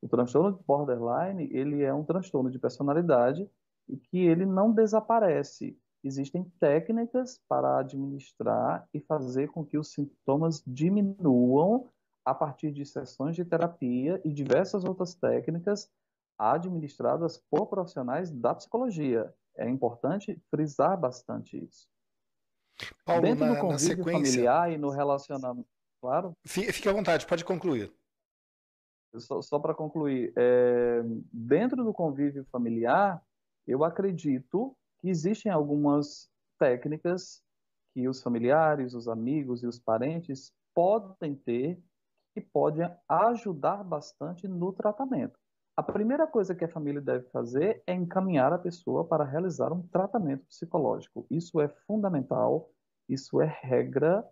O transtorno de borderline, ele é um transtorno de personalidade e que ele não desaparece. Existem técnicas para administrar e fazer com que os sintomas diminuam a partir de sessões de terapia e diversas outras técnicas administradas por profissionais da psicologia. É importante frisar bastante isso. Paulo, Dentro na, do convívio sequência... familiar e no relacionamento, claro. Fique à vontade, pode concluir. Só, só para concluir, é, dentro do convívio familiar, eu acredito que existem algumas técnicas que os familiares, os amigos e os parentes podem ter que pode ajudar bastante no tratamento. A primeira coisa que a família deve fazer é encaminhar a pessoa para realizar um tratamento psicológico. Isso é fundamental, isso é regra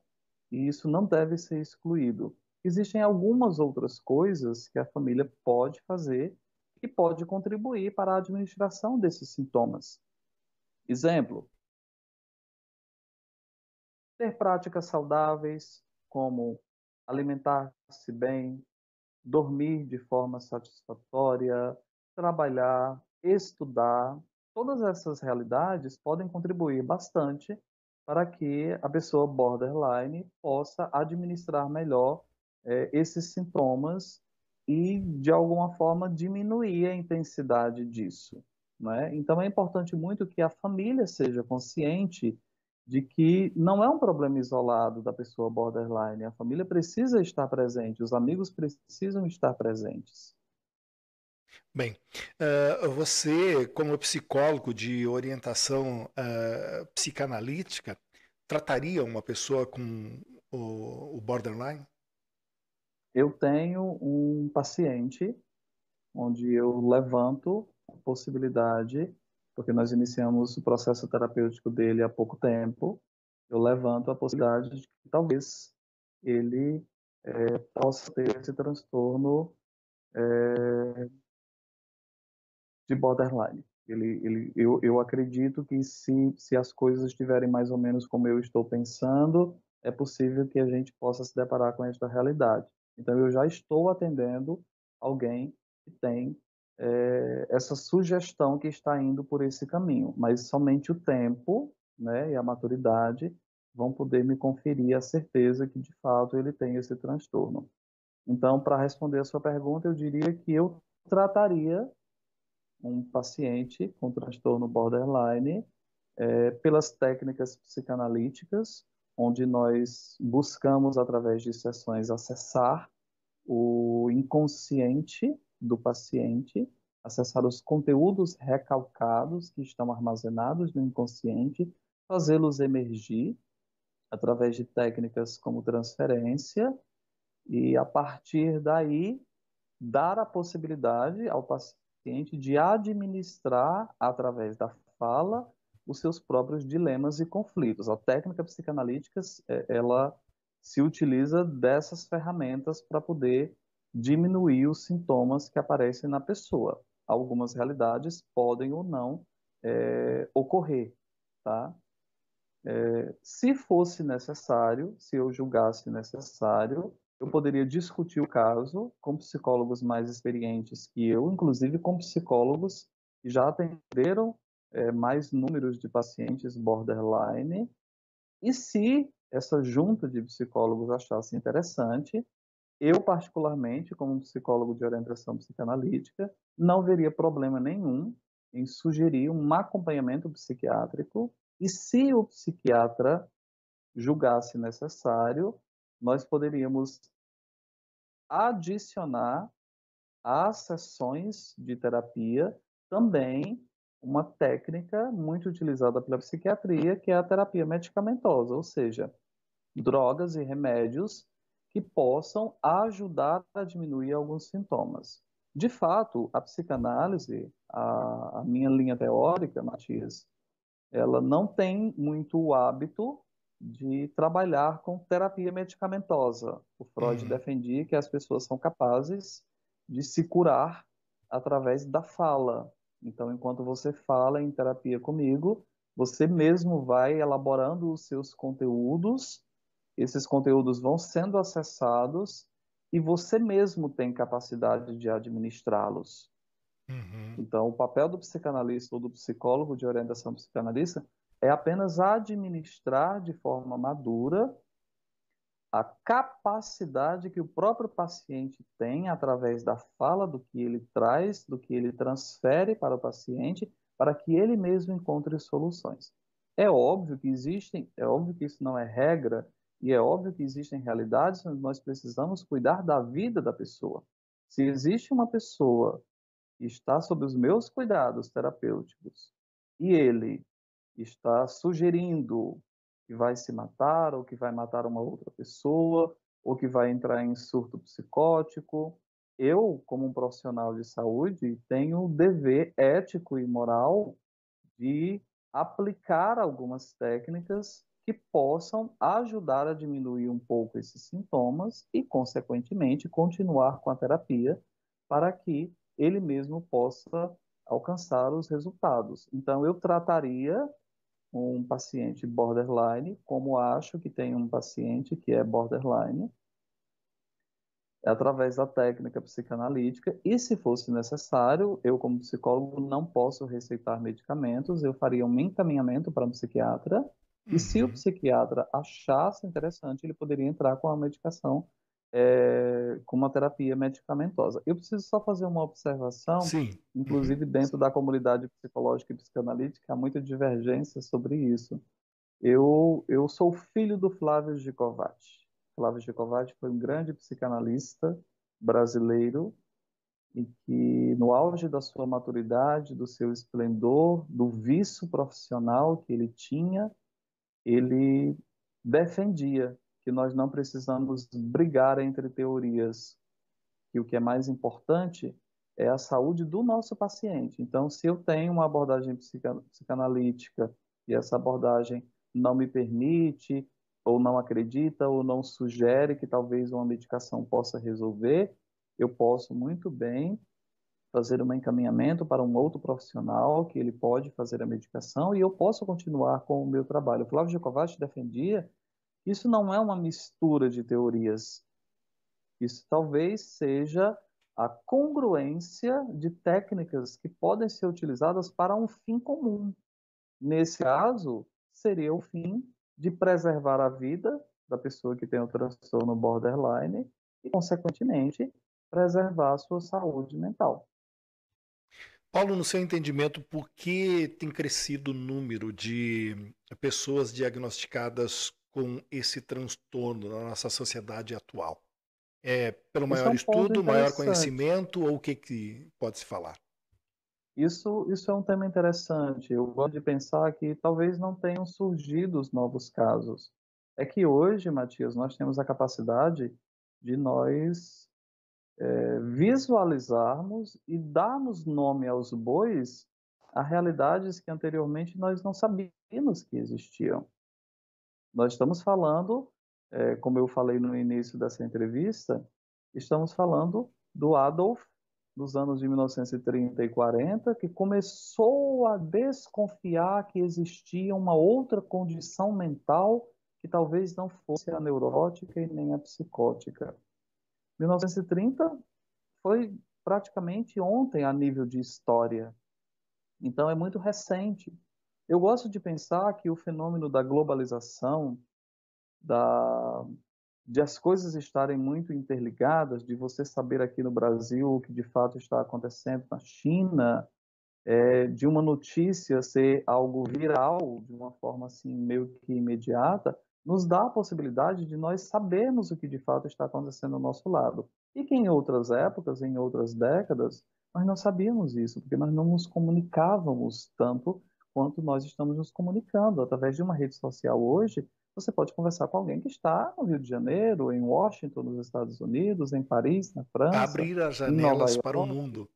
e isso não deve ser excluído. Existem algumas outras coisas que a família pode fazer e pode contribuir para a administração desses sintomas. Exemplo: ter práticas saudáveis, como alimentar-se bem, dormir de forma satisfatória, trabalhar, estudar, todas essas realidades podem contribuir bastante para que a pessoa borderline possa administrar melhor é, esses sintomas e, de alguma forma, diminuir a intensidade disso. Né? Então, é importante muito que a família seja consciente de que não é um problema isolado da pessoa borderline. A família precisa estar presente, os amigos precisam estar presentes. Bem, uh, você, como psicólogo de orientação uh, psicanalítica, trataria uma pessoa com o, o borderline? Eu tenho um paciente onde eu levanto a possibilidade porque nós iniciamos o processo terapêutico dele há pouco tempo, eu levanto a possibilidade de que talvez ele é, possa ter esse transtorno é, de borderline. Ele, ele, eu, eu acredito que se, se as coisas estiverem mais ou menos como eu estou pensando, é possível que a gente possa se deparar com esta realidade. Então, eu já estou atendendo alguém que tem é, essa sugestão que está indo por esse caminho, mas somente o tempo né, e a maturidade vão poder me conferir a certeza que de fato ele tem esse transtorno. Então, para responder a sua pergunta, eu diria que eu trataria um paciente com transtorno borderline é, pelas técnicas psicanalíticas, onde nós buscamos, através de sessões, acessar o inconsciente do paciente, acessar os conteúdos recalcados que estão armazenados no inconsciente, fazê-los emergir através de técnicas como transferência e a partir daí dar a possibilidade ao paciente de administrar através da fala os seus próprios dilemas e conflitos. A técnica psicanalítica ela se utiliza dessas ferramentas para poder diminuir os sintomas que aparecem na pessoa. Algumas realidades podem ou não é, ocorrer, tá? É, se fosse necessário, se eu julgasse necessário, eu poderia discutir o caso com psicólogos mais experientes que eu, inclusive com psicólogos que já atenderam é, mais números de pacientes borderline. E se essa junta de psicólogos achasse interessante, eu, particularmente, como psicólogo de orientação psicanalítica, não veria problema nenhum em sugerir um acompanhamento psiquiátrico e, se o psiquiatra julgasse necessário, nós poderíamos adicionar às sessões de terapia também uma técnica muito utilizada pela psiquiatria, que é a terapia medicamentosa, ou seja, drogas e remédios que possam ajudar a diminuir alguns sintomas. De fato, a psicanálise, a, a minha linha teórica, Matias, ela não tem muito o hábito de trabalhar com terapia medicamentosa. O Freud uhum. defendia que as pessoas são capazes de se curar através da fala. Então, enquanto você fala em terapia comigo, você mesmo vai elaborando os seus conteúdos esses conteúdos vão sendo acessados e você mesmo tem capacidade de administrá-los. Uhum. Então, o papel do psicanalista ou do psicólogo de orientação psicanalista é apenas administrar de forma madura a capacidade que o próprio paciente tem através da fala, do que ele traz, do que ele transfere para o paciente, para que ele mesmo encontre soluções. É óbvio que existem, é óbvio que isso não é regra, e é óbvio que existem realidades onde nós precisamos cuidar da vida da pessoa. Se existe uma pessoa que está sob os meus cuidados terapêuticos e ele está sugerindo que vai se matar ou que vai matar uma outra pessoa ou que vai entrar em surto psicótico, eu, como um profissional de saúde, tenho o dever ético e moral de aplicar algumas técnicas que possam ajudar a diminuir um pouco esses sintomas e, consequentemente, continuar com a terapia para que ele mesmo possa alcançar os resultados. Então, eu trataria um paciente borderline como acho que tem um paciente que é borderline, através da técnica psicanalítica, e se fosse necessário, eu como psicólogo não posso receitar medicamentos, eu faria um encaminhamento para um psiquiatra e se o uhum. psiquiatra achasse interessante, ele poderia entrar com a medicação, é, com uma terapia medicamentosa. Eu preciso só fazer uma observação, Sim. inclusive uhum. dentro da comunidade psicológica e psicanalítica, há muita divergência sobre isso. Eu, eu sou filho do Flávio Gicovati. Flávio Gicovati foi um grande psicanalista brasileiro e que, no auge da sua maturidade, do seu esplendor, do vício profissional que ele tinha, ele defendia que nós não precisamos brigar entre teorias, que o que é mais importante é a saúde do nosso paciente. Então, se eu tenho uma abordagem psicanalítica e essa abordagem não me permite, ou não acredita, ou não sugere que talvez uma medicação possa resolver, eu posso muito bem fazer um encaminhamento para um outro profissional que ele pode fazer a medicação e eu posso continuar com o meu trabalho. O Flávio Giocovaci defendia que isso não é uma mistura de teorias. Isso talvez seja a congruência de técnicas que podem ser utilizadas para um fim comum. Nesse caso, seria o fim de preservar a vida da pessoa que tem o transtorno borderline e, consequentemente, preservar a sua saúde mental. Paulo, no seu entendimento, por que tem crescido o número de pessoas diagnosticadas com esse transtorno na nossa sociedade atual? É pelo maior é um estudo, maior conhecimento ou o que, que pode se falar? Isso, isso é um tema interessante. Eu gosto de pensar que talvez não tenham surgido os novos casos. É que hoje, Matias, nós temos a capacidade de nós é, visualizarmos e darmos nome aos bois a realidades que anteriormente nós não sabíamos que existiam. Nós estamos falando, é, como eu falei no início dessa entrevista, estamos falando do Adolf dos anos de 1930 e 40, que começou a desconfiar que existia uma outra condição mental que talvez não fosse a neurótica e nem a psicótica. 1930 foi praticamente ontem a nível de história. Então é muito recente. Eu gosto de pensar que o fenômeno da globalização, da, de as coisas estarem muito interligadas, de você saber aqui no Brasil o que de fato está acontecendo na China, é, de uma notícia ser algo viral, de uma forma assim meio que imediata, nos dá a possibilidade de nós sabermos o que de fato está acontecendo ao nosso lado. E que em outras épocas, em outras décadas, nós não sabíamos isso, porque nós não nos comunicávamos tanto quanto nós estamos nos comunicando. Através de uma rede social hoje, você pode conversar com alguém que está no Rio de Janeiro, em Washington, nos Estados Unidos, em Paris, na França. Abrir as janelas para o mundo.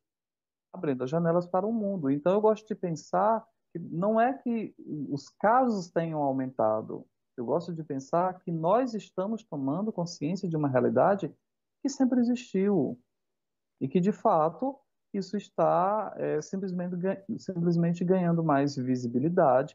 Abrindo as janelas para o mundo. Então, eu gosto de pensar que não é que os casos tenham aumentado, eu gosto de pensar que nós estamos tomando consciência de uma realidade que sempre existiu e que, de fato, isso está é, simplesmente, simplesmente ganhando mais visibilidade,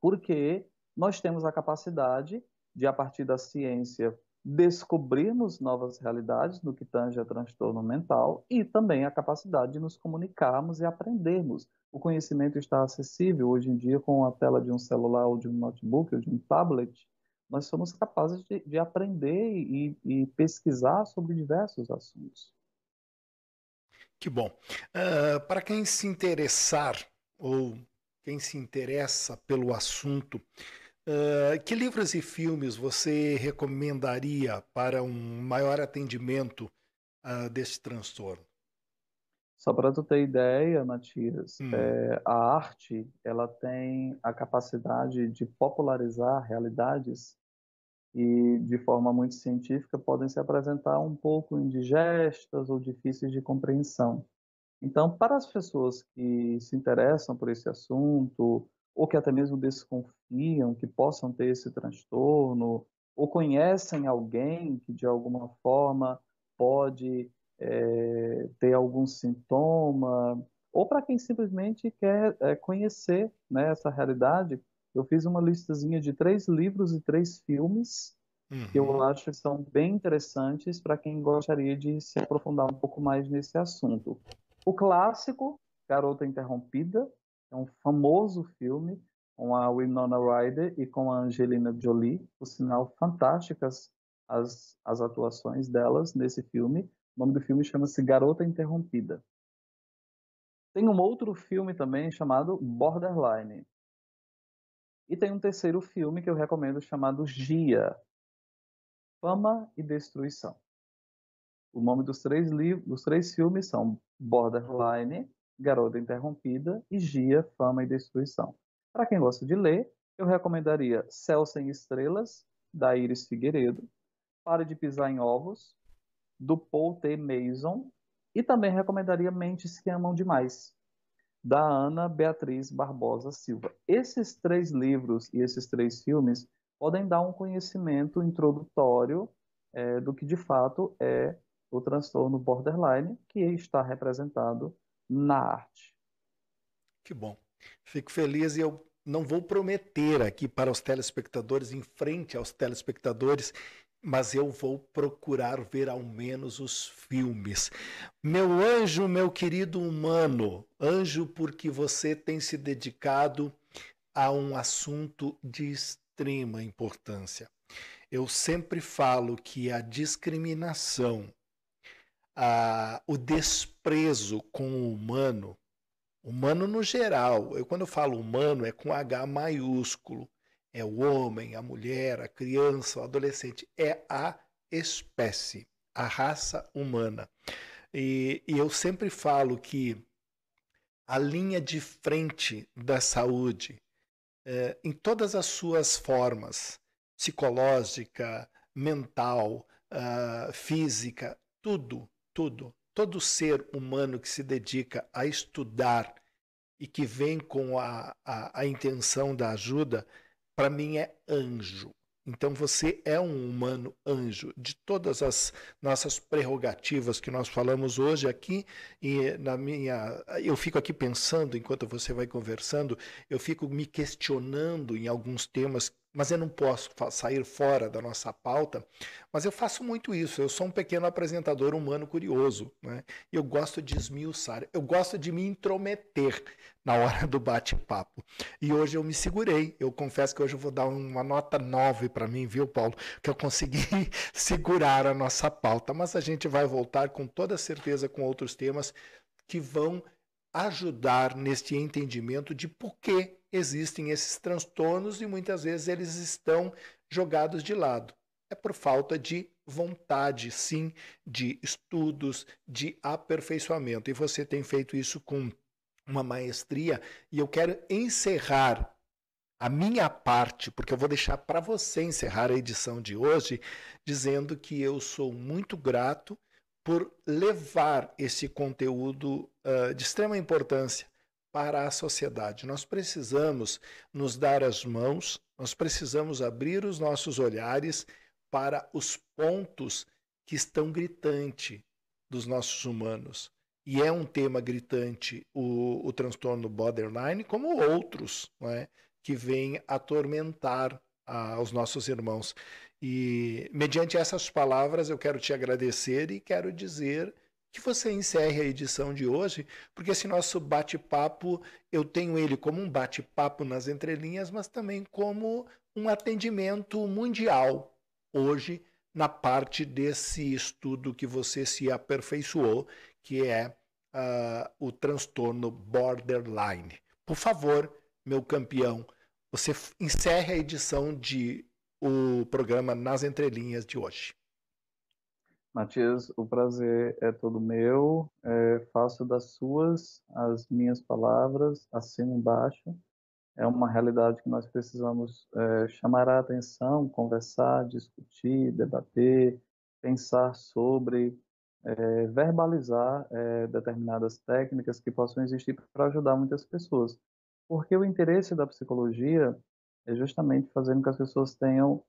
porque nós temos a capacidade de, a partir da ciência, descobrirmos novas realidades no que tange a transtorno mental e também a capacidade de nos comunicarmos e aprendermos. O conhecimento está acessível hoje em dia com a tela de um celular ou de um notebook ou de um tablet. Nós somos capazes de, de aprender e, e, pesquisar sobre diversos assuntos. Que bom. Uh, para quem se interessar ou quem se interessa pelo assunto, Uh, que livros e filmes você recomendaria para um maior atendimento uh, desse transtorno? Só para tu ter ideia, Matias, hum. é, a arte ela tem a capacidade de popularizar realidades e de forma muito científica podem se apresentar um pouco indigestas ou difíceis de compreensão. Então, para as pessoas que se interessam por esse assunto ou que até mesmo desconfiam que possam ter esse transtorno, ou conhecem alguém que de alguma forma pode é, ter algum sintoma, ou para quem simplesmente quer é, conhecer né, essa realidade, eu fiz uma listazinha de três livros e três filmes uhum. que eu uhum. acho que são bem interessantes para quem gostaria de se aprofundar um pouco mais nesse assunto. O clássico, Garota Interrompida, é um famoso filme com a Winona Ryder e com a Angelina Jolie, por sinal fantásticas as, as atuações delas nesse filme. O nome do filme chama-se Garota Interrompida. Tem um outro filme também chamado Borderline. E tem um terceiro filme que eu recomendo chamado Gia, Fama e Destruição. O nome dos três livros, dos três filmes são Borderline, Garota Interrompida e Gia, Fama e Destruição. Para quem gosta de ler, eu recomendaria Céu Sem Estrelas, da Iris Figueiredo, Pare de Pisar em Ovos, do Paul T. Mason, e também recomendaria Mentes que Amam Demais, da Ana Beatriz Barbosa Silva. Esses três livros e esses três filmes podem dar um conhecimento introdutório é, do que de fato é o transtorno borderline, que está representado na arte. Que bom. Fico feliz e eu não vou prometer aqui para os telespectadores, em frente aos telespectadores, mas eu vou procurar ver ao menos os filmes. Meu anjo, meu querido humano, anjo, porque você tem se dedicado a um assunto de extrema importância. Eu sempre falo que a discriminação, o desprezo com o humano, humano no geral, eu quando eu falo humano é com H maiúsculo, é o homem, a mulher, a criança, o adolescente, é a espécie, a raça humana. E, e eu sempre falo que a linha de frente da saúde, é, em todas as suas formas, psicológica, mental, uh, física, tudo, tudo, todo ser humano que se dedica a estudar e que vem com a, a, a intenção da ajuda, para mim é anjo. Então você é um humano anjo de todas as nossas prerrogativas que nós falamos hoje aqui e na minha eu fico aqui pensando enquanto você vai conversando, eu fico me questionando em alguns temas mas eu não posso sair fora da nossa pauta. Mas eu faço muito isso. Eu sou um pequeno apresentador humano curioso. Né? Eu gosto de esmiuçar, eu gosto de me intrometer na hora do bate-papo. E hoje eu me segurei. Eu confesso que hoje eu vou dar uma nota 9 para mim, viu, Paulo? Que eu consegui segurar a nossa pauta. Mas a gente vai voltar com toda certeza com outros temas que vão ajudar neste entendimento de por que existem esses transtornos e muitas vezes eles estão jogados de lado. É por falta de vontade, sim, de estudos, de aperfeiçoamento. E você tem feito isso com uma maestria. E eu quero encerrar a minha parte, porque eu vou deixar para você encerrar a edição de hoje, dizendo que eu sou muito grato por levar esse conteúdo uh, de extrema importância para a sociedade. Nós precisamos nos dar as mãos, nós precisamos abrir os nossos olhares para os pontos que estão gritante dos nossos humanos. E é um tema gritante o, o transtorno borderline, como outros, é? que vêm atormentar a, os nossos irmãos. E, mediante essas palavras, eu quero te agradecer e quero dizer que você encerre a edição de hoje, porque esse nosso bate-papo, eu tenho ele como um bate-papo nas entrelinhas, mas também como um atendimento mundial hoje na parte desse estudo que você se aperfeiçoou, que é uh, o transtorno borderline. Por favor, meu campeão, você encerre a edição de o programa Nas Entrelinhas de hoje. Matias, o prazer é todo meu. É, faço das suas as minhas palavras, e embaixo. É uma realidade que nós precisamos é, chamar a atenção, conversar, discutir, debater, pensar sobre, é, verbalizar é, determinadas técnicas que possam existir para ajudar muitas pessoas. Porque o interesse da psicologia é justamente fazer com que as pessoas tenham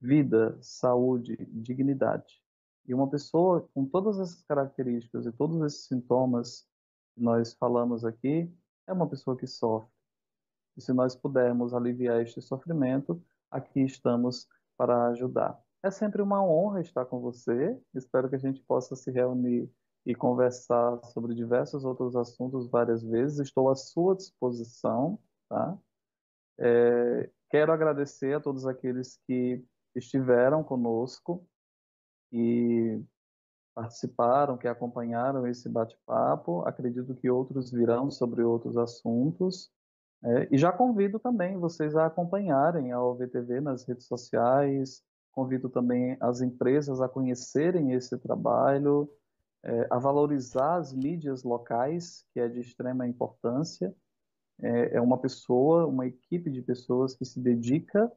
vida, saúde, dignidade. E uma pessoa com todas essas características e todos esses sintomas que nós falamos aqui é uma pessoa que sofre. E se nós pudermos aliviar este sofrimento, aqui estamos para ajudar. É sempre uma honra estar com você. Espero que a gente possa se reunir e conversar sobre diversos outros assuntos várias vezes. Estou à sua disposição, tá? É, quero agradecer a todos aqueles que estiveram conosco e participaram, que acompanharam esse bate-papo. Acredito que outros virão sobre outros assuntos. É, e já convido também vocês a acompanharem a OVTV nas redes sociais, convido também as empresas a conhecerem esse trabalho, é, a valorizar as mídias locais, que é de extrema importância. É, é uma pessoa, uma equipe de pessoas que se dedica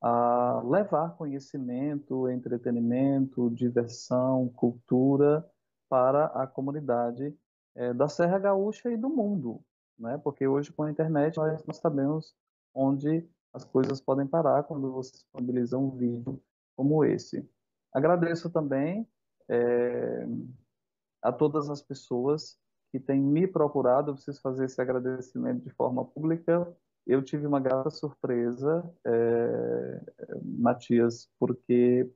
a levar conhecimento, entretenimento, diversão, cultura para a comunidade é, da Serra Gaúcha e do mundo, né? Porque hoje com a internet nós, nós sabemos onde as coisas podem parar quando você disponibiliza um vídeo como esse. Agradeço também é, a todas as pessoas que têm me procurado, eu preciso fazer esse agradecimento de forma pública. Eu tive uma grata surpresa, é, Matias, porque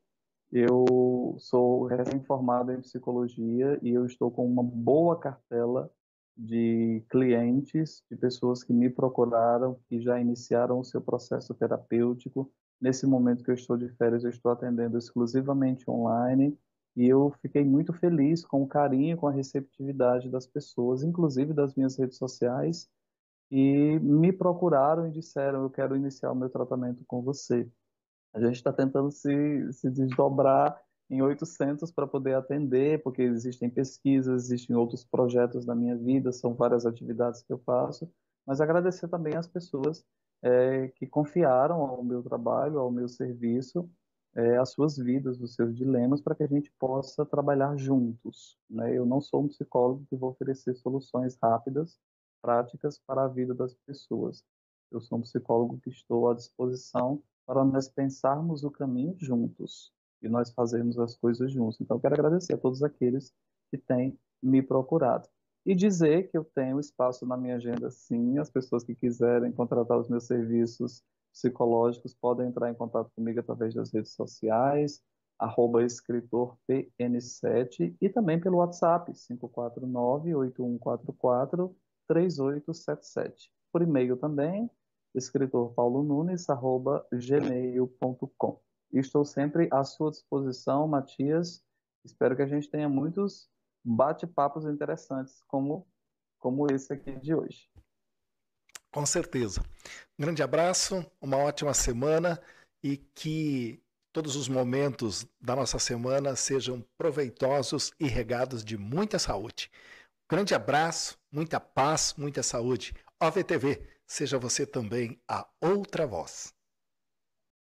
eu sou recém-formado em psicologia e eu estou com uma boa cartela de clientes, de pessoas que me procuraram, que já iniciaram o seu processo terapêutico. Nesse momento que eu estou de férias, eu estou atendendo exclusivamente online e eu fiquei muito feliz com o carinho, com a receptividade das pessoas, inclusive das minhas redes sociais, e me procuraram e disseram: Eu quero iniciar o meu tratamento com você. A gente está tentando se, se desdobrar em 800 para poder atender, porque existem pesquisas, existem outros projetos na minha vida, são várias atividades que eu faço, mas agradecer também às pessoas é, que confiaram ao meu trabalho, ao meu serviço, é, as suas vidas, os seus dilemas, para que a gente possa trabalhar juntos. Né? Eu não sou um psicólogo que vou oferecer soluções rápidas, práticas para a vida das pessoas. Eu sou um psicólogo que estou à disposição para nós pensarmos o caminho juntos e nós fazermos as coisas juntos. Então, quero agradecer a todos aqueles que têm me procurado. E dizer que eu tenho espaço na minha agenda, sim. As pessoas que quiserem contratar os meus serviços psicológicos podem entrar em contato comigo através das redes sociais, arroba escritorpn7 e também pelo WhatsApp, 549-8144-3877. Por e-mail também, escritorpaulonunes.gmail.com. Estou sempre à sua disposição, Matias. Espero que a gente tenha muitos bate-papos interessantes como, como esse aqui de hoje. Com certeza. Um grande abraço, uma ótima semana e que todos os momentos da nossa semana sejam proveitosos e regados de muita saúde. Um grande abraço, muita paz, muita saúde. OVTV, seja você também a outra voz.